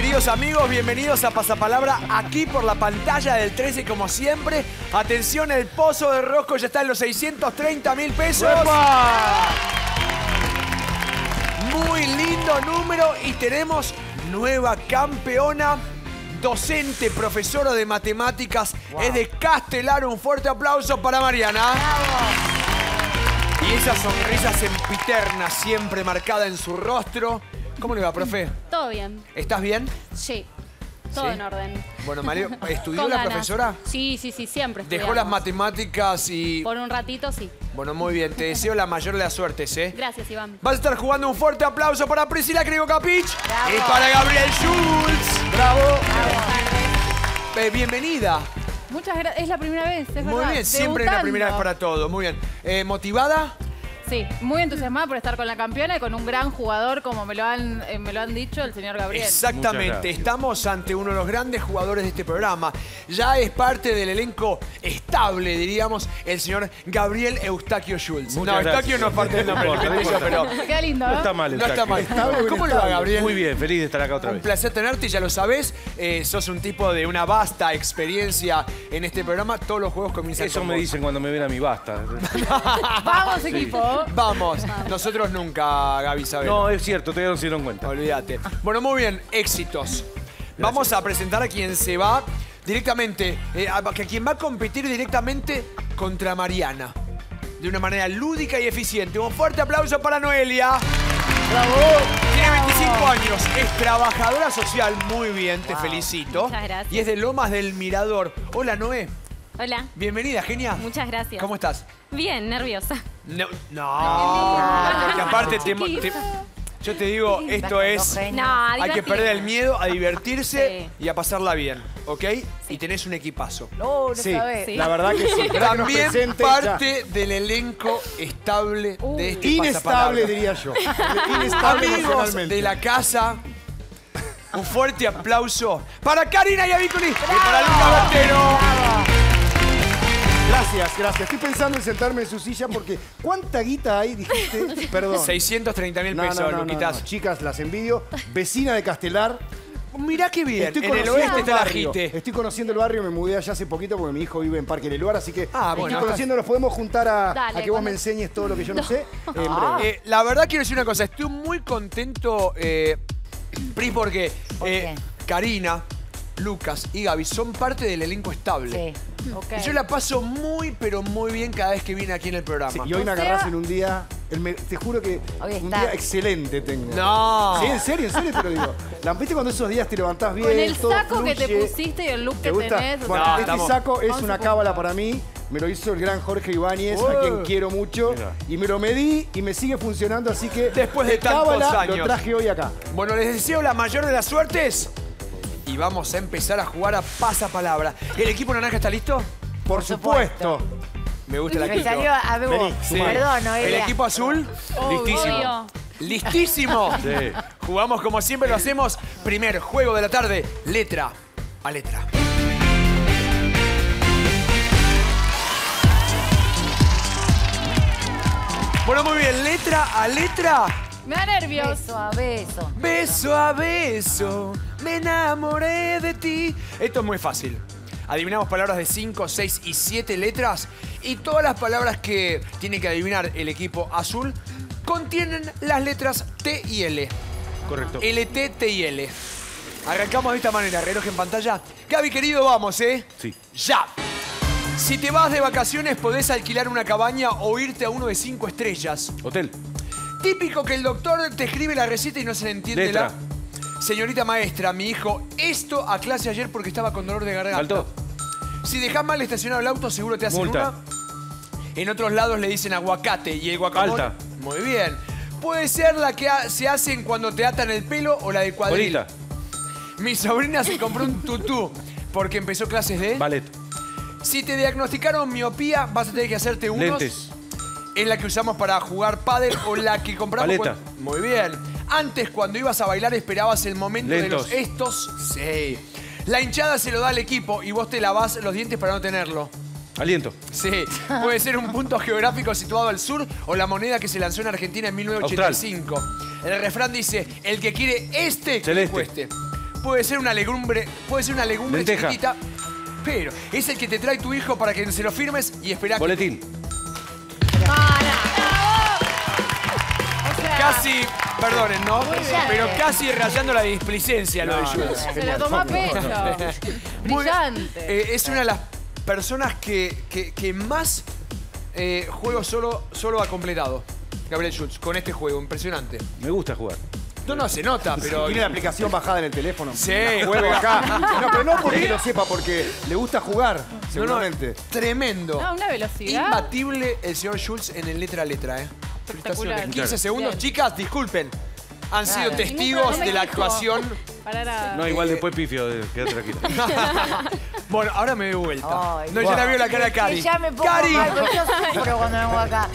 queridos amigos, bienvenidos a Pasapalabra aquí por la pantalla del 13 como siempre. Atención, el pozo de Rosco ya está en los 630 mil pesos. Muy lindo número y tenemos nueva campeona, docente, profesora de matemáticas, es de Castelar. Un fuerte aplauso para Mariana. Y esa sonrisa sempiterna siempre marcada en su rostro. ¿Cómo le va, profe? Todo bien. ¿Estás bien? Sí. Todo ¿Sí? en orden. Bueno, Mario, ¿estudió la ganas. profesora? Sí, sí, sí, siempre. Dejó las estudiamos. matemáticas y... Por un ratito, sí. Bueno, muy bien. Te deseo la mayor de las suertes, ¿eh? Gracias, Iván. Vas a estar jugando un fuerte aplauso para Priscila Crigo Capich y para Gabriel Schultz. ¡Bravo! Eh, bienvenida. Muchas gracias. Es la primera vez, es Muy verdad. bien, siempre es la primera vez para todo. Muy bien. Eh, ¿Motivada? Sí, muy entusiasmada por estar con la campeona y con un gran jugador, como me lo han, eh, me lo han dicho el señor Gabriel. Exactamente. Estamos ante uno de los grandes jugadores de este programa. Ya es parte del elenco estable, diríamos, el señor Gabriel Eustaquio Schultz. Muchas no, gracias. Eustaquio no es parte del No nombre, no pero Queda lindo, No ¿no? está mal, no está mal. Eustaquio. ¿Cómo le va, Gabriel? Muy bien, feliz de estar acá otra Un vez. placer tenerte, ya lo sabes. Eh, sos un tipo de una vasta experiencia en este programa. Todos los juegos comienzan Eso con me vos. dicen cuando me ven a mi basta. Vamos, equipo. Vamos. Nosotros nunca, Gaby, sabemos. No, es cierto, todavía no se dieron cuenta. Olvídate. Bueno, muy bien. Éxitos. Vamos a presentar a quien se va directamente, eh, a, a quien va a competir directamente contra Mariana. De una manera lúdica y eficiente. Un fuerte aplauso para Noelia. ¡Bravo! Tiene 25 años, es trabajadora social. Muy bien, te felicito. Muchas gracias. Y es de Lomas del Mirador. Hola, Noé. Hola. Bienvenida, genia. Muchas gracias. ¿Cómo estás? Bien, nerviosa. No, no, porque aparte te- Chiquita. te- yo te digo, esto es... No, Hay que perder el miedo a divertirse Sí. y a pasarla bien, ¿ok? Y tenés un equipazo. No, no Sí, sabés. Sí. la verdad que sí. Esperá que nos También presente parte del elenco estable de este ya. Inestable, pasapalabra. diría yo. Inestable Amigos emocionalmente. de la casa, un fuerte aplauso para Karina Yaviculi y para Luca Bertero. Gracias, gracias. Estoy pensando en sentarme en su silla porque ¿cuánta guita hay, dijiste? Perdón. 630 mil pesos, no, no, no, Luquitas. no. Chicas, las envidio. Vecina de Castelar. Mirá qué bien, Estoy en el conociendo oeste está la barrio. JITE. Estoy conociendo el barrio, me mudé allá hace poquito porque mi hijo vive en Parque Leluar, así que Ah, bueno. estoy conociendo, nos podemos juntar a, Dale, a que vos me enseñes todo lo que yo no, sé en breve. Eh, la verdad quiero decir una cosa, estoy muy contento, eh, Pri, porque eh, Karina, Lucas y Gaby son parte del elenco estable. Y yo la paso muy, pero muy bien cada vez que viene aquí en el programa. Sí, y hoy me agarrás en un día, el me- te juro que Hoy un está- día excelente tengo. No. Sí, en serio, en serio te lo digo. La, ¿Viste cuando esos días te levantás bien? Con el todo saco que te fluye? pusiste y el look ¿Te que gusta? tenés. o Bueno, sea, este estamos- saco es 11 una cábala para mí. Me lo hizo el gran Jorge Ibáñez, a quien quiero mucho. Mira. Y me lo medí y me sigue funcionando, así que Después de tantos cábala años. lo traje hoy acá. Bueno, les deseo la mayor de las suertes. Y vamos a empezar a jugar a pasapalabra. ¿El equipo naranja está listo? Por supuesto. Me gusta la Me actitud. salió a ver Vení, vos. Sí. Perdón, ¿El equipo azul? Listísimo. Obvio. ¡Listísimo! Sí. Jugamos como siempre lo hacemos. Primer juego de la tarde, letra a letra. Bueno, muy bien, letra a letra, Me da nervios. Beso a beso. beso a beso, me enamoré de ti. Esto es muy fácil. Adivinamos palabras de 5, 6 y 7 letras y todas las palabras que tiene que adivinar el equipo azul contienen las letras T y L. Correcto. LT, T y L. Arrancamos de esta manera, reloj en pantalla. Gaby, querido, vamos, ¿eh? Sí. Ya. Si te vas de vacaciones, podés alquilar una cabaña o irte a uno de cinco estrellas. Hotel. Típico que el doctor te escribe la receta y no se le entiende Letra. la... Señorita maestra, mi hijo, esto a clase ayer porque estaba con dolor de garganta. Faltó. Si dejas mal estacionado el auto, seguro te hacen Multa. una. En otros lados le dicen aguacate y el guacamole... Falta. Muy bien. Puede ser la que ha- se hacen cuando te atan el pelo o la de cuadril. Mi sobrina se compró un tutú porque empezó clases de... Ballet. Si te diagnosticaron miopía, vas a tener que hacerte unos. Lentes. Es la que usamos para jugar pádel o la que compramos. Paleta. Muy bien. Antes, cuando ibas a bailar, esperabas el momento Lentos. de los estos. Sí. La hinchada se lo da al equipo y vos te lavás los dientes para no tenerlo. Aliento. Sí. Puede ser un punto geográfico situado al sur o la moneda que se lanzó en Argentina en 1985. El refrán dice, el que quiere este, que le Celeste. cueste. puede ser una legumbre, puede ser una legumbre Lenteja. chiquitita, pero es el que te trae tu hijo para que se lo firmes y espera que Boletín. Casi, perdonen, ¿no? Pero casi rayando la displicencia lo de Jules. se lo tomó a pecho. Brillante. eh, es una de las personas que, que- que más eh, juegos solo, solo ha completado. Gabriel Schultz, con este juego, impresionante. Me gusta jugar. No, no, se nota, pero... Tiene la aplicación bajada en el teléfono. Sí, Juego acá. No, pero no porque lo sepa, porque le gusta jugar, No, no, seguramente. tremendo. No, una velocidad. Imbatible el señor Schultz en el letra a letra, ¿eh? Espectacular. En 15 Claro. segundos. Bien. Chicas, disculpen. Han sido testigos de la actuación. Parar a- No, igual después pifio, eh, quédate tranquilo. Bueno, ahora me doy vuelta. Ay, no, yo la veo la cara a Cari. Que ya me pongo Cari, mal, porque yo sufro cuando vengo acá.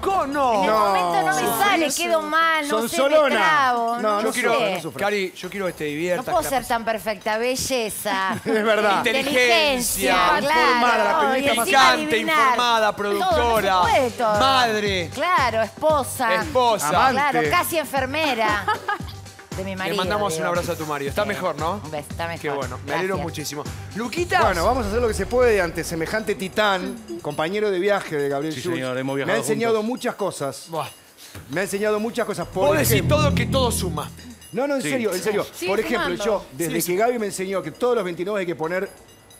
¿cómo no? En el momento no me No. sale, quedo mal, no Son sé, Solona. me trabo, No, no, Yo no quiero, no. Cari, yo quiero que te No diviertas. puedo que la ser tan perfecta, belleza. Es verdad. Inteligencia, informada, la claro. periodista más informada, productora, Todo, no puede todo. madre. Claro, esposa. Esposa. Amante. Claro, casi enfermera. De mi marido. Le mandamos un abrazo a tu Mario. Está Sí. mejor, ¿no? Un beso, está mejor. Qué bueno, me alegro muchísimo. Luquita. Bueno, vamos a hacer lo que se puede ante semejante titán, compañero de viaje de Gabriel Sí, Schultz. señor, hemos Me ha viajado enseñado juntos. muchas cosas. Buah. Me ha enseñado muchas cosas. Por Vos decís todo que todo suma. No, no, en Sí. serio, en serio. Por ejemplo, sumando. yo, desde Sí, que Gaby me enseñó que todos los 29 hay que poner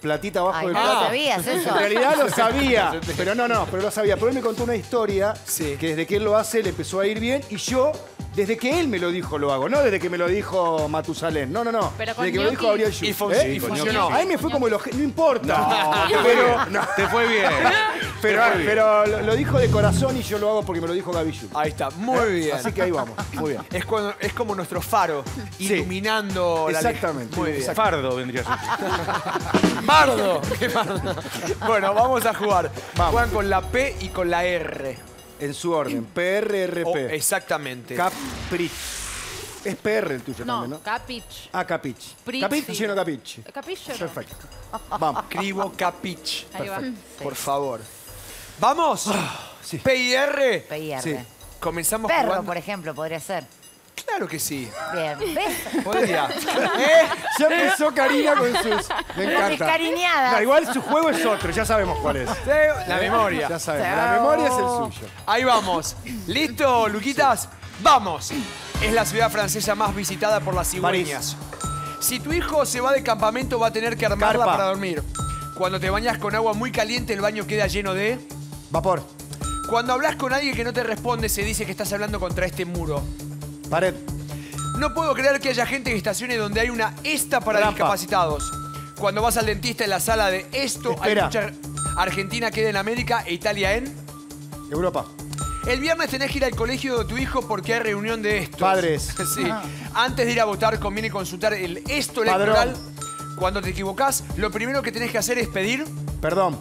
platita abajo Ay, del ¿no plato. lo sabías eso? En realidad lo sabía, pero no, no, pero lo sabía. Pero él me contó una historia Sí. que desde que él lo hace le empezó a ir bien y yo, desde que él me lo dijo, lo hago. No desde que me lo dijo Matusalén. No, no, no. Pero con desde que me lo dijo. Gabriel Schultz. Y fun- ¿Eh? y funcionó. A mí me fue como lo... No importa. No, te fue pero, no, Te fue bien. pero, Te fue bien. pero lo, lo dijo de corazón y yo lo hago porque me lo dijo Gaby Schultz. Ahí está, muy bien. Así que ahí vamos. Muy bien. Es, cuando- es como nuestro faro, Sí. iluminando la Exactamente. Muy bien. Fardo vendría a ser. Mardo. Qué mardo. Bueno, vamos a jugar. Vamos. Juegan con la P y con la R. En su orden. PRRP. Oh, exactamente. Caprich. Es PR el tuyo No, también, ¿no? Capich. Ah, Capich. Pritz, Capich sí. lleno Capich. No. Perfecto. Vamos. Escribo Capich. Ahí va. Por favor. ¿Vamos? sí. P y R. PIR. Sí. Comenzamos Perro, jugando. por ejemplo, podría ser. Claro que sí. Bien. ¿Ves? Podría. ¿Eh? Ya empezó Karina con sus. Me encanta. descariñadas. No, igual su juego es otro, ya sabemos cuál es. Sí, La memoria. Ya sabemos. La memoria es el suyo. Ahí vamos. ¿Listo, Luquitas? ¡Vamos! Es la ciudad francesa más visitada por las cigüeñas. Si tu hijo se va de campamento, va a tener que armarla Carpa. para dormir. Cuando te bañas con agua muy caliente, el baño queda lleno de... Vapor. Cuando hablas con alguien que no te responde, se dice que estás hablando contra este muro. Pared. No puedo creer que haya gente que estacione donde hay una esta para Trampa. discapacitados. Cuando vas al dentista en la sala de esto, Espera. hay mucha... Argentina queda en América e Italia en... Europa. El viernes tenés que ir al colegio de tu hijo porque hay reunión de esto. Padres. Sí. Antes de ir a votar conviene consultar el esto Padrón. electoral. Cuando te equivocás, lo primero que tenés que hacer es pedir. Perdón.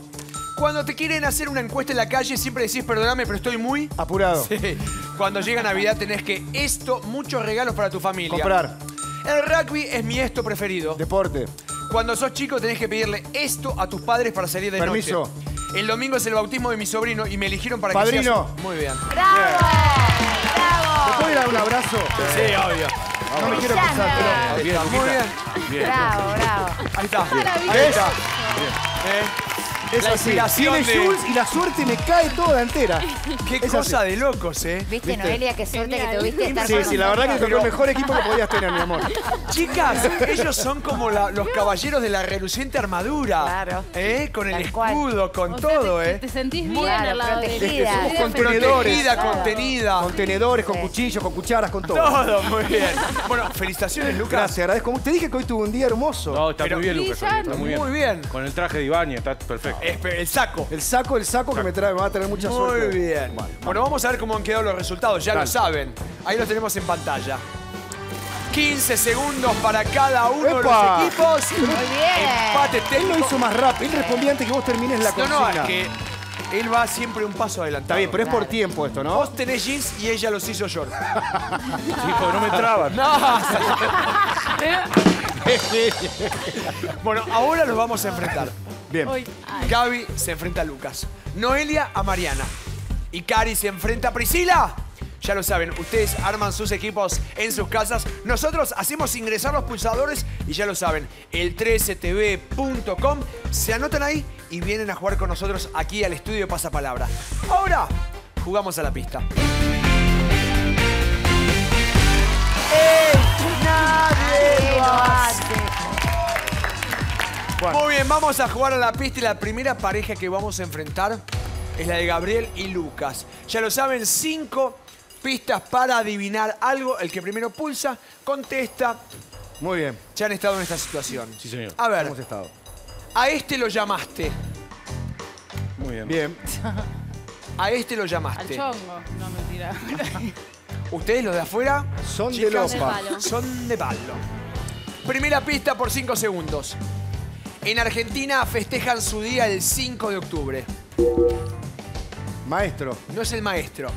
Cuando te quieren hacer una encuesta en la calle, siempre decís, perdóname, pero estoy muy... Apurado. Sí. Cuando llega Navidad tenés que esto, muchos regalos para tu familia. Comprar. El rugby es mi esto preferido. Deporte. Cuando sos chico tenés que pedirle esto a tus padres para salir de Permiso. noche. El domingo es el bautismo de mi sobrino y me eligieron para que Padrino. seas... Muy bien. ¡Bravo! ¿Me ¡Bravo! puedo ir a dar un abrazo? Sí, obvio. No me quiero pasar, pero. Bien, está, muy bien. Bien. Bravo, bravo. Ahí está. Maravilloso. Ahí está. ¿Eh? Es La así. Tiene de- Jules y la suerte me cae toda entera. Qué Es cosa así. de locos, ¿eh? ¿Viste, Noelia, qué suerte que tuviste estar Sí, con sí, la verdad que tocó el mejor equipo que podías tener, mi amor. Chicas, ellos son como la- los caballeros de la reluciente armadura. Claro. ¿Eh? Con el escudo, con O sea, todo, te, ¿eh? te sentís bien Claro, al lado protegida. Somos contenedores. Protegida, Claro. contenida. Contenedores, con Sí. cuchillos, con cucharas, con todo. Todo, muy bien. Bueno, felicitaciones, Lucas. Gracias, agradezco. mucho. Te dije que hoy tuve un día hermoso. No, está Pero muy bien, Lucas. Está muy bien. Muy bien. Con el traje de Ibañez, está perfecto. El saco. El saco, el saco que me trae, me va a tener mucha Muy suerte. bien. Bueno, vamos a ver cómo han quedado los resultados. Ya lo saben. Ahí los tenemos en pantalla. 15 segundos para cada uno de los equipos. Muy bien. Empate Él lo hizo más rápido. Él respondía antes que vos termines la No, consigna. no, es que él va siempre un paso adelantado. Está bien, pero es por tiempo esto, ¿no? Vos tenés jeans y ella los hizo short. Hijo, no me traban. No. bueno, ahora los vamos a enfrentar. Bien. Gaby se enfrenta a Lucas. Noelia a Mariana. Y Cari se enfrenta a Priscila. Ya lo saben, ustedes arman sus equipos en sus casas. Nosotros hacemos ingresar los pulsadores y ya lo saben, el 13tv.com. Se anotan ahí y vienen a jugar con nosotros aquí al estudio Pasapalabra. Ahora, jugamos a la pista. ¡Ey! ¡Nadie lo hace! Muy bien, vamos a jugar a la pista y la primera pareja que vamos a enfrentar es la de Gabriel y Lucas. Ya lo saben, cinco pistas para adivinar algo. El que primero pulsa, contesta. Muy bien. Ya han estado en esta situación. Sí, señor. A ver, Hemos estado. a este lo llamaste. Muy bien. Bien. A este lo Al llamaste. chongo. No, mentira. Ustedes, los de afuera, Son de chicas, De lopa. palo. son de palo. Primera pista por cinco segundos. En Argentina festejan su día el 5 de octubre. Maestro. No es el maestro,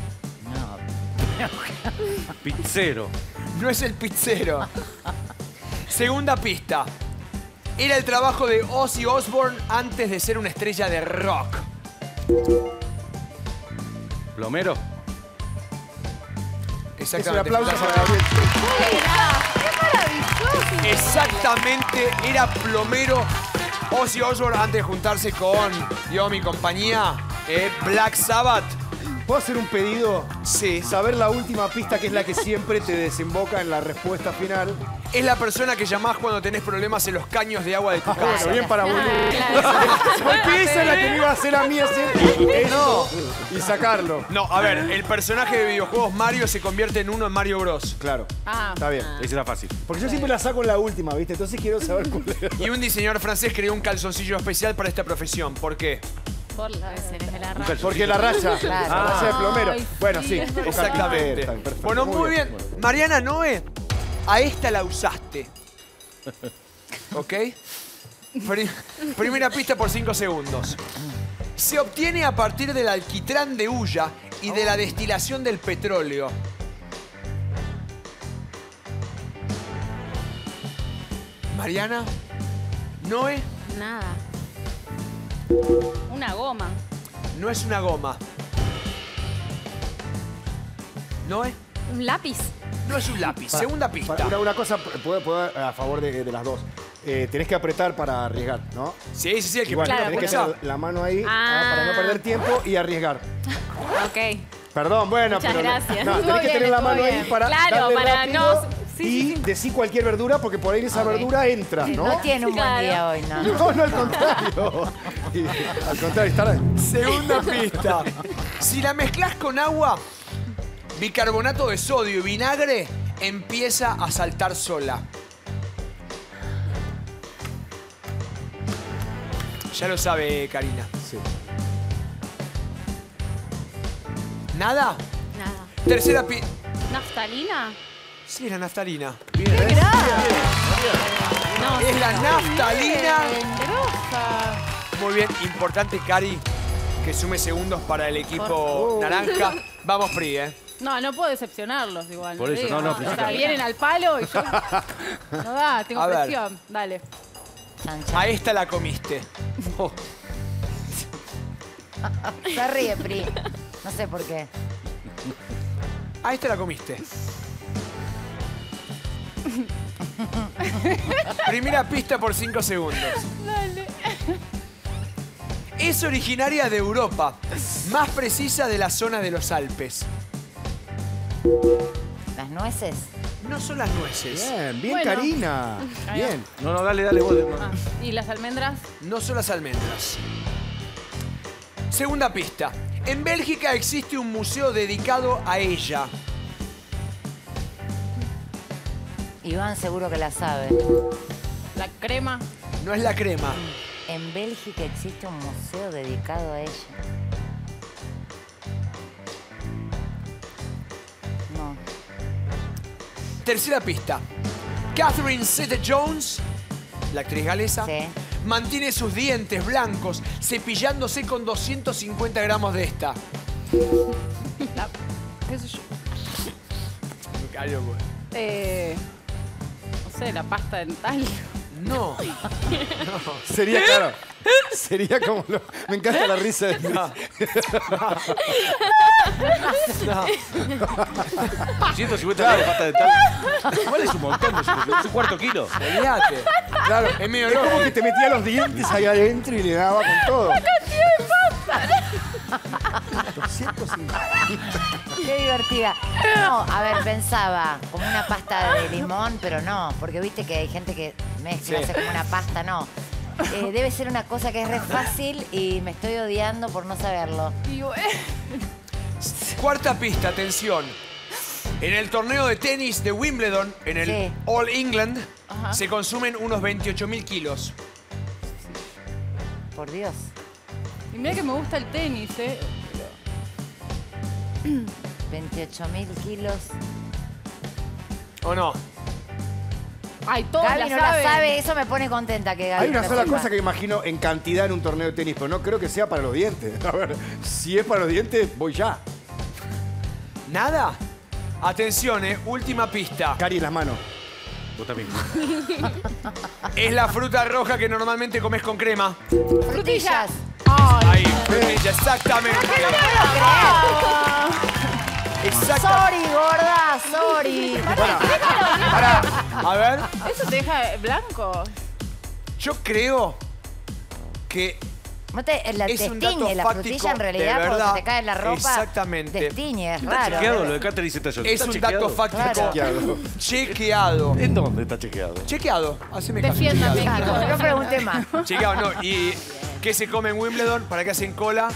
Pizzero. no es el pizzero. Segunda pista. Era el trabajo de Ozzy Osbourne antes de ser una estrella de rock. Plomero. Es un Exactamente. aplauso para Gabriel. Exactamente, era plomero Ozzy Osbourne antes de juntarse con yo, mi compañía, eh, Black Sabbath. ¿Puedo hacer un pedido? Sí. Saber la última pista, que es la que siempre te desemboca en la respuesta final. Es la persona que llamás cuando tenés problemas en los caños de agua de tu Ah, Bueno, casa. bien para boludo. Claro. Porque esa es la que me iba a hacer a mí hacer esto y sacarlo. No, a ver, el personaje de videojuegos Mario se convierte en uno en Mario Bros. Claro. Ah. Está bien. Ese era fácil. Porque yo siempre la saco en la última, ¿viste? Entonces quiero saber cuál es. Y un diseñador francés creó un calzoncillo especial para esta profesión. ¿Por qué? Por la de calzoncillo. Porque la raya, Claro. la raya de plomero. Ay, bueno, sí. Exactamente. Perfecto. Bueno, muy bien. Mariana Noé, a esta la usaste. ¿Ok? Pri- primera pista por 5 segundos. Se obtiene a partir del alquitrán de hulla y de la destilación del petróleo. Mariana, Noé, Nada. Una goma. no es una goma. Noé, Un lápiz. no es un lápiz. Segunda pista. Para- Una, una cosa, puedo, puedo a favor de, de las dos. Eh, tenés que apretar para arriesgar, ¿no? Sí, sí, sí, el que Igual, primero tenés que tener la mano ahí Ah. ah, para no perder tiempo y arriesgar. Ok. Perdón, bueno, Muchas pero. gracias. No, tenés que bien, tener la mano ahí para. Claro, darle para rápido no- sí, y sí, decir cualquier verdura, porque por ahí esa verdura entra, ¿no? No tiene un buen día hoy, ¿no? No, no, al contrario. Al contrario, está. Segunda pista. Si la mezclas con agua, bicarbonato de sodio y vinagre, empieza a saltar sola. Ya lo sabe Karina. Sí. ¿Nada? Nada. Tercera pista. ¿Naftalina? Sí, la naftalina. No. Es la naftalina. Grosa. Muy bien, importante, Cari, que sume segundos para el equipo naranja. Vamos, Free, ¿eh? No, no puedo decepcionarlos igual. Por eso, digo. no, no, O sea, principio. vienen al palo y yo... No da, tengo A ver. presión. Dale. Chan, chan. A esta la comiste. Se ríe, Pri. No sé por qué. A esta la comiste. Primera pista por 5 segundos. Es originaria de Europa, más precisa de la zona de los Alpes. Las nueces. No son las nueces, Bien, bien, Bueno. Karina. Ahí va. Bien. No, no, dale, dale vos. Ah, ¿Y las almendras? no son las almendras. Segunda pista. En Bélgica existe un museo dedicado a ella. Iván seguro que la sabe. La crema. No es la crema. En Bélgica existe un museo dedicado a ella. No. Tercera pista. Catherine Zeta-Jones, la actriz galesa, Sí. mantiene sus dientes blancos cepillándose con 250 gramos de esta. La, ¿Qué sé yo? Eh, sé, la pasta dental. No. Sería claro. Sería como lo- Me encanta la risa de No. 150 de pasta dental. Igual es un montón, es un, es un cuarto kilo. Olvídate. Claro, es medio Es como que te metía los dientes ahí adentro y le daba con todo. 250. Qué divertida. No, a ver, pensaba como una pasta de limón, pero no, porque viste que hay gente que mezcla, Sí. hace como una pasta, no. Eh, debe ser una cosa que es re fácil y me estoy odiando por no saberlo. Y bueno, Cuarta pista, atención. En el torneo de tenis de Wimbledon, en el Sí. All England, Ajá. se consumen unos 28.000 kilos. Por Dios. y mira que me gusta el tenis, ¿eh? 28 mil kilos. ¿O no? Ay, todos Gaby la no la sabe, eso me pone contenta que Gaby Hay una no sola cosa que imagino en cantidad en un torneo de tenis, pero no creo que sea para los dientes. A ver, si es para los dientes, voy ya. ¿Nada? Atención, eh, última pista. Cari en las manos. Vos también. Es la fruta roja que normalmente comes con crema. Frutillas. Ahí, frutilla, exactamente. Exactamente. Sorry, gorda, sorry. A ver, Eso te deja blanco. yo creo que No te, la, Es un dato tiñe la fáctico, frutilla en de realidad cuando verdad. se te cae la ropa. Exactamente. Te tiñe, es Está raro. chequeado lo de Catherine Zeta-Jones. es ¿Está un chequeado? dato fáctico Claro. Chequeado. ¿En dónde está chequeado? Chequeado, haceme caso. Defiéndame. no pregunte más. Chequeado, no. ¿Y qué se come en Wimbledon? ¿Para qué hacen cola?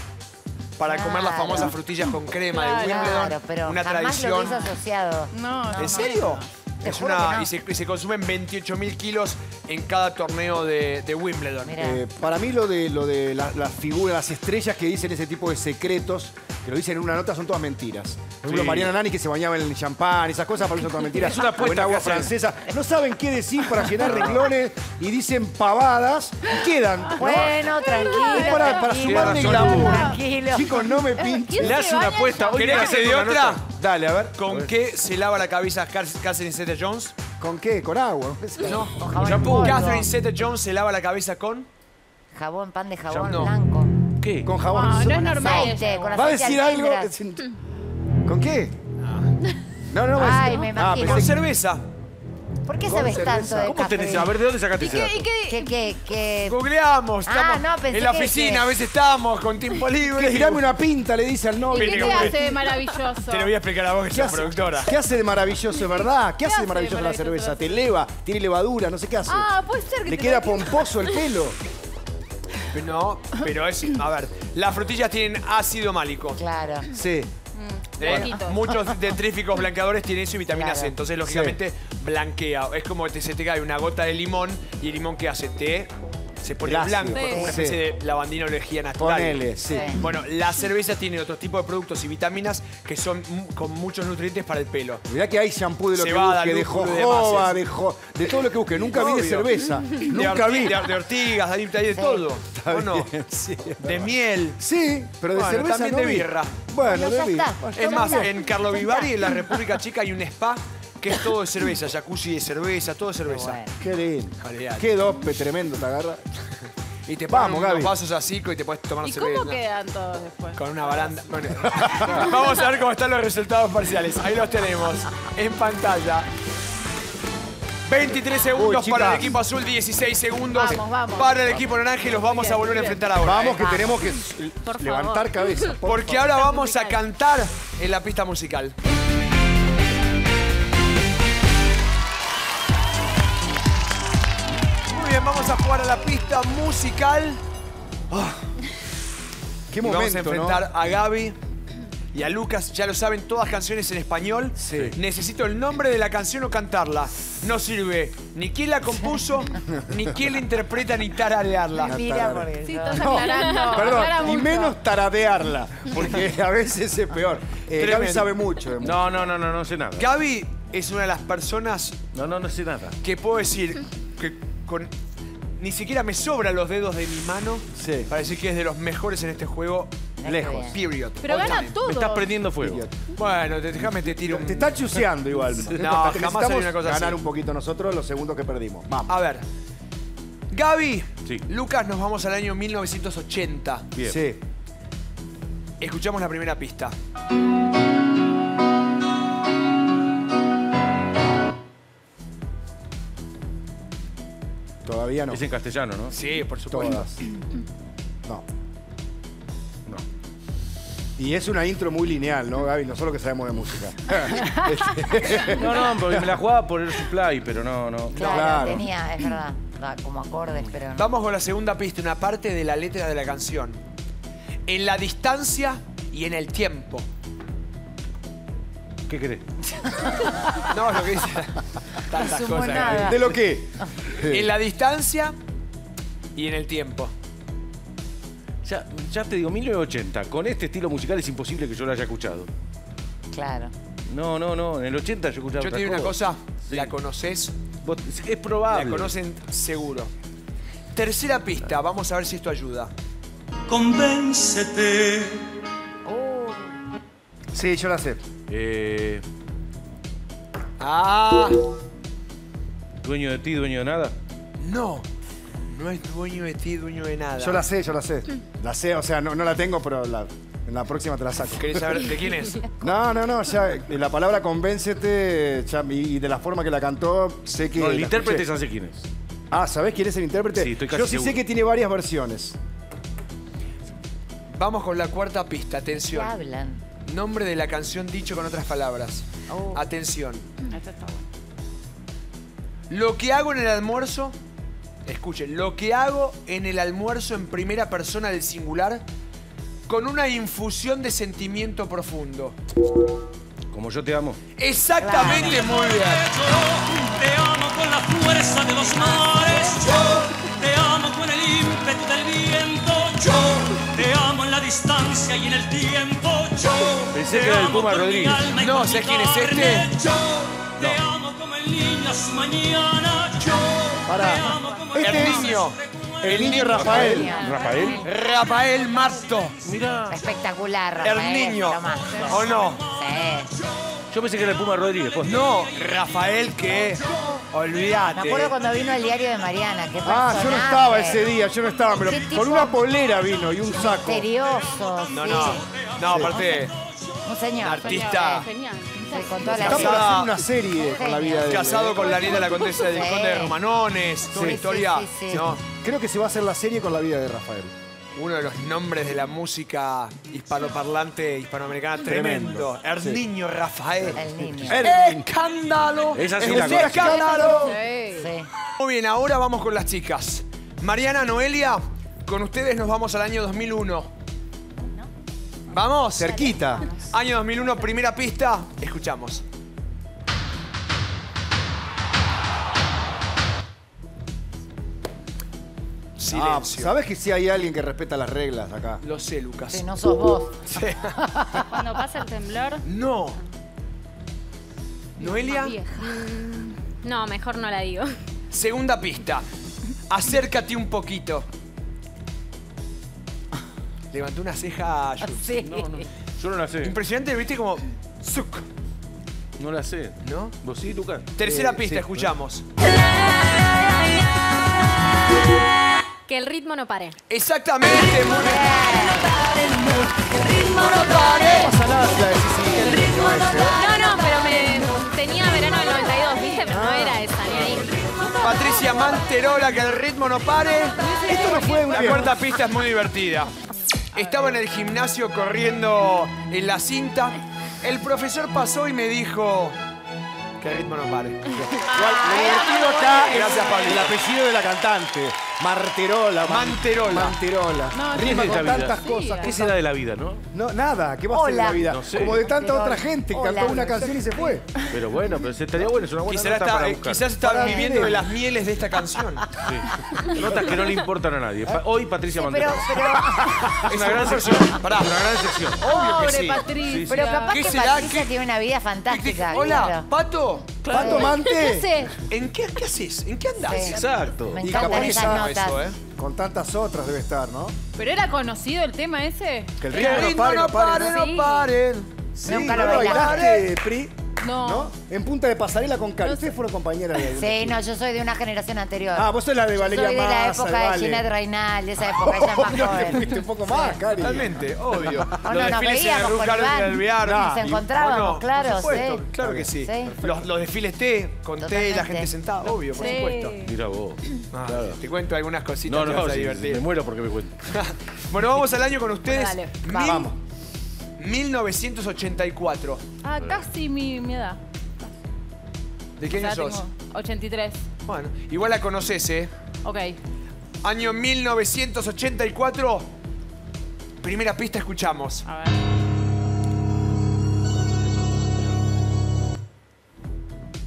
Para comer las Claro. famosas frutillas con crema de Claro. Wimbledon. Claro, pero una jamás tradición. lo asociado. No, no. ¿En serio? Es una, no. y, se, y se consumen 28.000 kilos en cada torneo de, de Wimbledon. Eh, para mí lo de, lo de la- las figuras, las estrellas que dicen ese tipo de secretos, que lo dicen en una nota, son todas mentiras. Por ejemplo, Sí. Mariana Nani que se bañaba en el champán, esas cosas para mí son todas mentiras. Es una apuesta en agua francesa. No saben qué decir para llenar renglones y dicen pavadas y quedan. ¿no? Bueno, tranquilo. Es para, para tranquilo. sumarle glamour. Tranquilo. Chicos, no me pinchen. ¿Quién Le se hace una apuesta. en ¿Querés que te dé otra? nota. Dale, a ver. ¿Con qué se lava la cabeza Car- Catherine Zeta-Jones? ¿Con qué? ¿Con agua? No. Con jabón shampoo. Catherine Zeta-Jones se lava la cabeza con... Jabón, pan de jabón No. blanco. ¿Qué? Con jabón. No, no es normal. Aceite, con ¿Va a aceite decir algo? almendras. ¿Con qué? No, no, va a Ay, decir- me Ah, imagino. Con pensé que- cerveza. ¿Por qué sabes tanto de ¿Cómo tenés? A ver, ¿de dónde sacaste ¿Y ese qué, dato? y qué- ¿Qué, qué, qué? Googleamos. Ah, estamos no, pensé en la que- oficina, que- a veces estamos con tiempo libre. Tirame una pinta, le dice al ¿Y novio. qué te hace de maravilloso? Te lo voy a explicar a vos que ¿Qué sos hace, productora. ¿Qué hace de maravilloso, verdad? ¿Qué hace de maravilloso de la cerveza? ¿Te eleva? ¿Tiene levadura? No sé qué hace. Ah, puede ser que Le te queda lo- pomposo el pelo. No, pero es... A ver, las frutillas tienen ácido málico. Claro. Sí. ¿Eh? Muchos dentríficos blanqueadores tienen eso y vitamina Claro. C. Entonces, lógicamente, blanquea. Es como que se te cae una gota de limón y el limón que hace té se pone blanco. Como una Sí. especie de lavandina energía natural. Ponele, sí. Sí. Bueno, la cerveza tiene otro tipo de productos y vitaminas que son con muchos nutrientes para el pelo. Mirá que hay shampoo de lo Cebada, que busque, de jojoba, de, jo- de todo lo que busque. Nunca vi de Obvio. cerveza. De, Nunca vi. de, de ortigas, hay de todo. ¿O no? Bien, sí. De miel. Sí, pero de Bueno, cerveza también no de birra. Bueno, Bueno, de birra. está. Bueno, Es más, en Carlo Vivari, en la República Checa, hay un spa que es todo de cerveza, jacuzzi de cerveza, todo de cerveza. Bueno. Qué lindo. Qué dope tremendo te agarra. Y te Vamos, ponen unos Gaby. vasos así y te puedes tomar ¿Y cerveza. cómo quedan todos después? Con una baranda. Bueno, vamos a ver cómo están los resultados parciales. Ahí los tenemos en pantalla. 23 segundos Uy, para el chicas. equipo azul, 16 segundos Vamos, vamos. para el equipo naranja y los vamos a volver a enfrentar ahora. Vamos ¿eh? que tenemos que Por levantar favor. cabeza. por Porque favor. ahora vamos a cantar en la pista musical. Vamos a jugar a la pista musical. Qué Y momento, vamos a enfrentar ¿no? a Gaby y a Lucas. Ya lo saben, todas canciones en español. Sí. Necesito el nombre de la canción o cantarla. No sirve ni quién la compuso, ni quién la interpreta, ni tararearla. Mira, Sí, no. aclarando. aclara Perdón, y menos taradearla, porque a veces es peor. Eh, Gaby sabe mucho. No, no, no, no, no sé nada. Gaby es una de las personas No, no, no sé nada. que puedo decir que con ni siquiera me sobran los dedos de mi mano Sí. para decir que es de los mejores en este juego. Lejos. Period. Pero All gana todo. Me estás prendiendo fuego. Idiota. Bueno, te- déjame te tiro un. Te está chuseando igual. No, jamás una cosa ganar así. un poquito nosotros los segundos que perdimos. Vamos. A ver. Gaby, Sí. Lucas, nos vamos al año 1980. Bien. Sí. Escuchamos la primera pista. Todavía no. Es en castellano, ¿no? Sí, por supuesto. Todas. No. No. Y es una intro muy lineal, ¿no, Gaby? Nosotros que sabemos de música. No, no, porque me la jugaba por el supply, pero no, no. Claro, Claro. tenía, es verdad, da como acordes, pero no. Vamos con la segunda pista, una parte de la letra de la canción. En la distancia y en el tiempo. ¿Qué crees? No, lo que dice. Tantas cosas. nada. ¿De lo qué? En la distancia y en el tiempo. Ya, ya te digo, 1980. Con este estilo musical es imposible que yo lo haya escuchado. Claro. No, no, no. En el 80 yo escuchaba Yo te digo una cosa, Sí. la conoces, Es probable. la conocen seguro. Tercera pista, vamos a ver si esto ayuda. Convéncete. Sí, yo la sé. Eh, Ah, dueño de ti, dueño de nada. no. No es dueño de ti, dueño de nada. Yo la sé, yo la sé. La sé, o sea, no, no la tengo, pero la- en la próxima te la saco. ¿Querés saber de quién es? No, no, no, ya eh, la palabra convéncete ya, y, y de la forma que la cantó, sé que. No, el la intérprete escuché. ya sé quién es. Ah, ¿sabés quién es el intérprete? Sí, estoy casi Yo sí seguro. sé que tiene varias versiones. Vamos con la cuarta pista, ¿Qué atención. hablan? Nombre de la canción dicho con otras palabras. Oh. Atención. Esto está bueno. Lo que hago en el almuerzo, escuchen, lo que hago en el almuerzo en primera persona del singular, con una infusión de sentimiento profundo. Como yo te amo. Exactamente, muy bien. Te amo con la fuerza de los mares. Yo te amo con el ímpetu del viento. Yo te amo en la distancia y en el tiempo. Yo Pensé te que era el amo Puma con mi Rodríguez. alma y No, con ¿sabes mi quién es carne. este? Yo te amo como el niño a su mañana. Yo Pará. te amo como Este El es niño. el niño Rafael. ¿Rafael? Rafael Marto. Mira. Espectacular, Rafael. El niño. lo más. ¿O no? Sí. Yo pensé que era el Puma Rodríguez. posta. No, Rafael que... Me Olvídate. acuerdo cuando vino el diario de Mariana. Qué Ah, yo no personaje. estaba ese día, yo no estaba, pero con una polera vino y un saco. Misterioso. No, sí. no. No, aparte, Un señor. artista Genial. Sí, con toda la Casada- hacer una serie con la vida de él. casado con la nieta de la condesa del Sí. conde de Romanones. Toda una Sí, historia. sí, sí, sí. No, Creo que se va a hacer la serie con la vida de Rafael. Uno de los nombres de la música hispanoparlante hispanoamericana tremendo. Tremendo. El niño Rafael. El niño. ¡Escándalo! Esa sí ¡Es la escándalo! Sí. Muy bien, ahora vamos con las chicas. Mariana, Noelia, con ustedes nos vamos al año 2001. ¿Vamos? Cerquita. Año 2001, primera pista. Escuchamos. Ah, Silencio. ¿Sabes que sí hay alguien que respeta las reglas acá? Lo sé, Lucas. Sí, no sos vos. Sí. Cuando pasa el temblor. No. Noelia, Vieja. No, mejor no la digo. segunda pista. Acércate un poquito. Levantó una ceja. Jules. Sí. No, no. Yo no la sé. Impresionante, viste como. Zuc, No la sé. ¿No? ¿Vos sí, Lucas? Tercera Eh, pista, sí. escuchamos. Que el ritmo no pare. Exactamente, muy bien. No pasa nada si la decís sí, no ¿eh? No, no, pero me tenía verano del 92, ¿viste? Pero no era esa, ni ahí. Patricia Manterola, que el ritmo no pare. Esto no fue La una cuarta pista es muy divertida. Estaba en el gimnasio corriendo en la cinta. El profesor pasó y me dijo que el ritmo no pare. Igual, lo divertido acá es Gracias, Pablo. el apellido de la cantante. Marterola. Man- Manterola. Manterola. No, ¿Qué Rima es de con vida? tantas cosas. ¿Qué será de la vida, no? No, nada, ¿qué va a hacer en Hola. la vida? No sé. Como de tanta otra gente que Hola. cantó una canción y se fue. Pero bueno, pero se estaría bueno, es una buena Quizás nota está, para eh, buscar. quizás está Para viviendo de las mieles de esta canción. Sí. Notas que no le importan a nadie. Pa- Hoy Patricia Sí, Montero. pero, pero, Es una gran sección. Pará. Una gran sección. Obvio que Pobre sí. Patricia. pero capaz ¿Qué que será? Patricia ¿Qué- tiene una vida fantástica. Hola, claro. Pato. Pato ¿Qué Mante, hace? ¿En qué, qué haces? ¿En qué andas? Sí. Exacto. Me Y encantan japonesa esas notas. Eso, ¿eh? con tantas otras debe estar, ¿no? ¿Pero era conocido el tema ese? Que el ritmo no pare, no pare, ¿no? no pare. Sí. No. ¿No? En punta de pasarela con Cari. No Ustedes fueron compañeras de Sí, no, yo soy de una generación anterior. Ah, vos sos la de Yo Valeria soy de la Massa, época de. Ginette Reinal, de esa época, ella es más No, joven. fuiste un poco más, Cari. Totalmente, obvio. no, los nos desfiles en veíamos el con Iván. Nos y- encontrábamos, ¿o no? claro, Por supuesto, sí. claro que sí. Sí. Los, los desfiles T, con T y la Totalmente. gente sentada, obvio, por Sí. supuesto. Mira vos. Ah, Te cuento algunas cositas No, que no, vas a sí, divertir. me muero porque me cuento. bueno, vamos al año con ustedes. Dale. Vamos. 1984. Ah, casi mi, mi edad. ¿De qué O sea, año sos? tengo 83. Bueno, igual la conoces, ¿eh? Ok. Año 1984. Primera pista, escuchamos. A ver.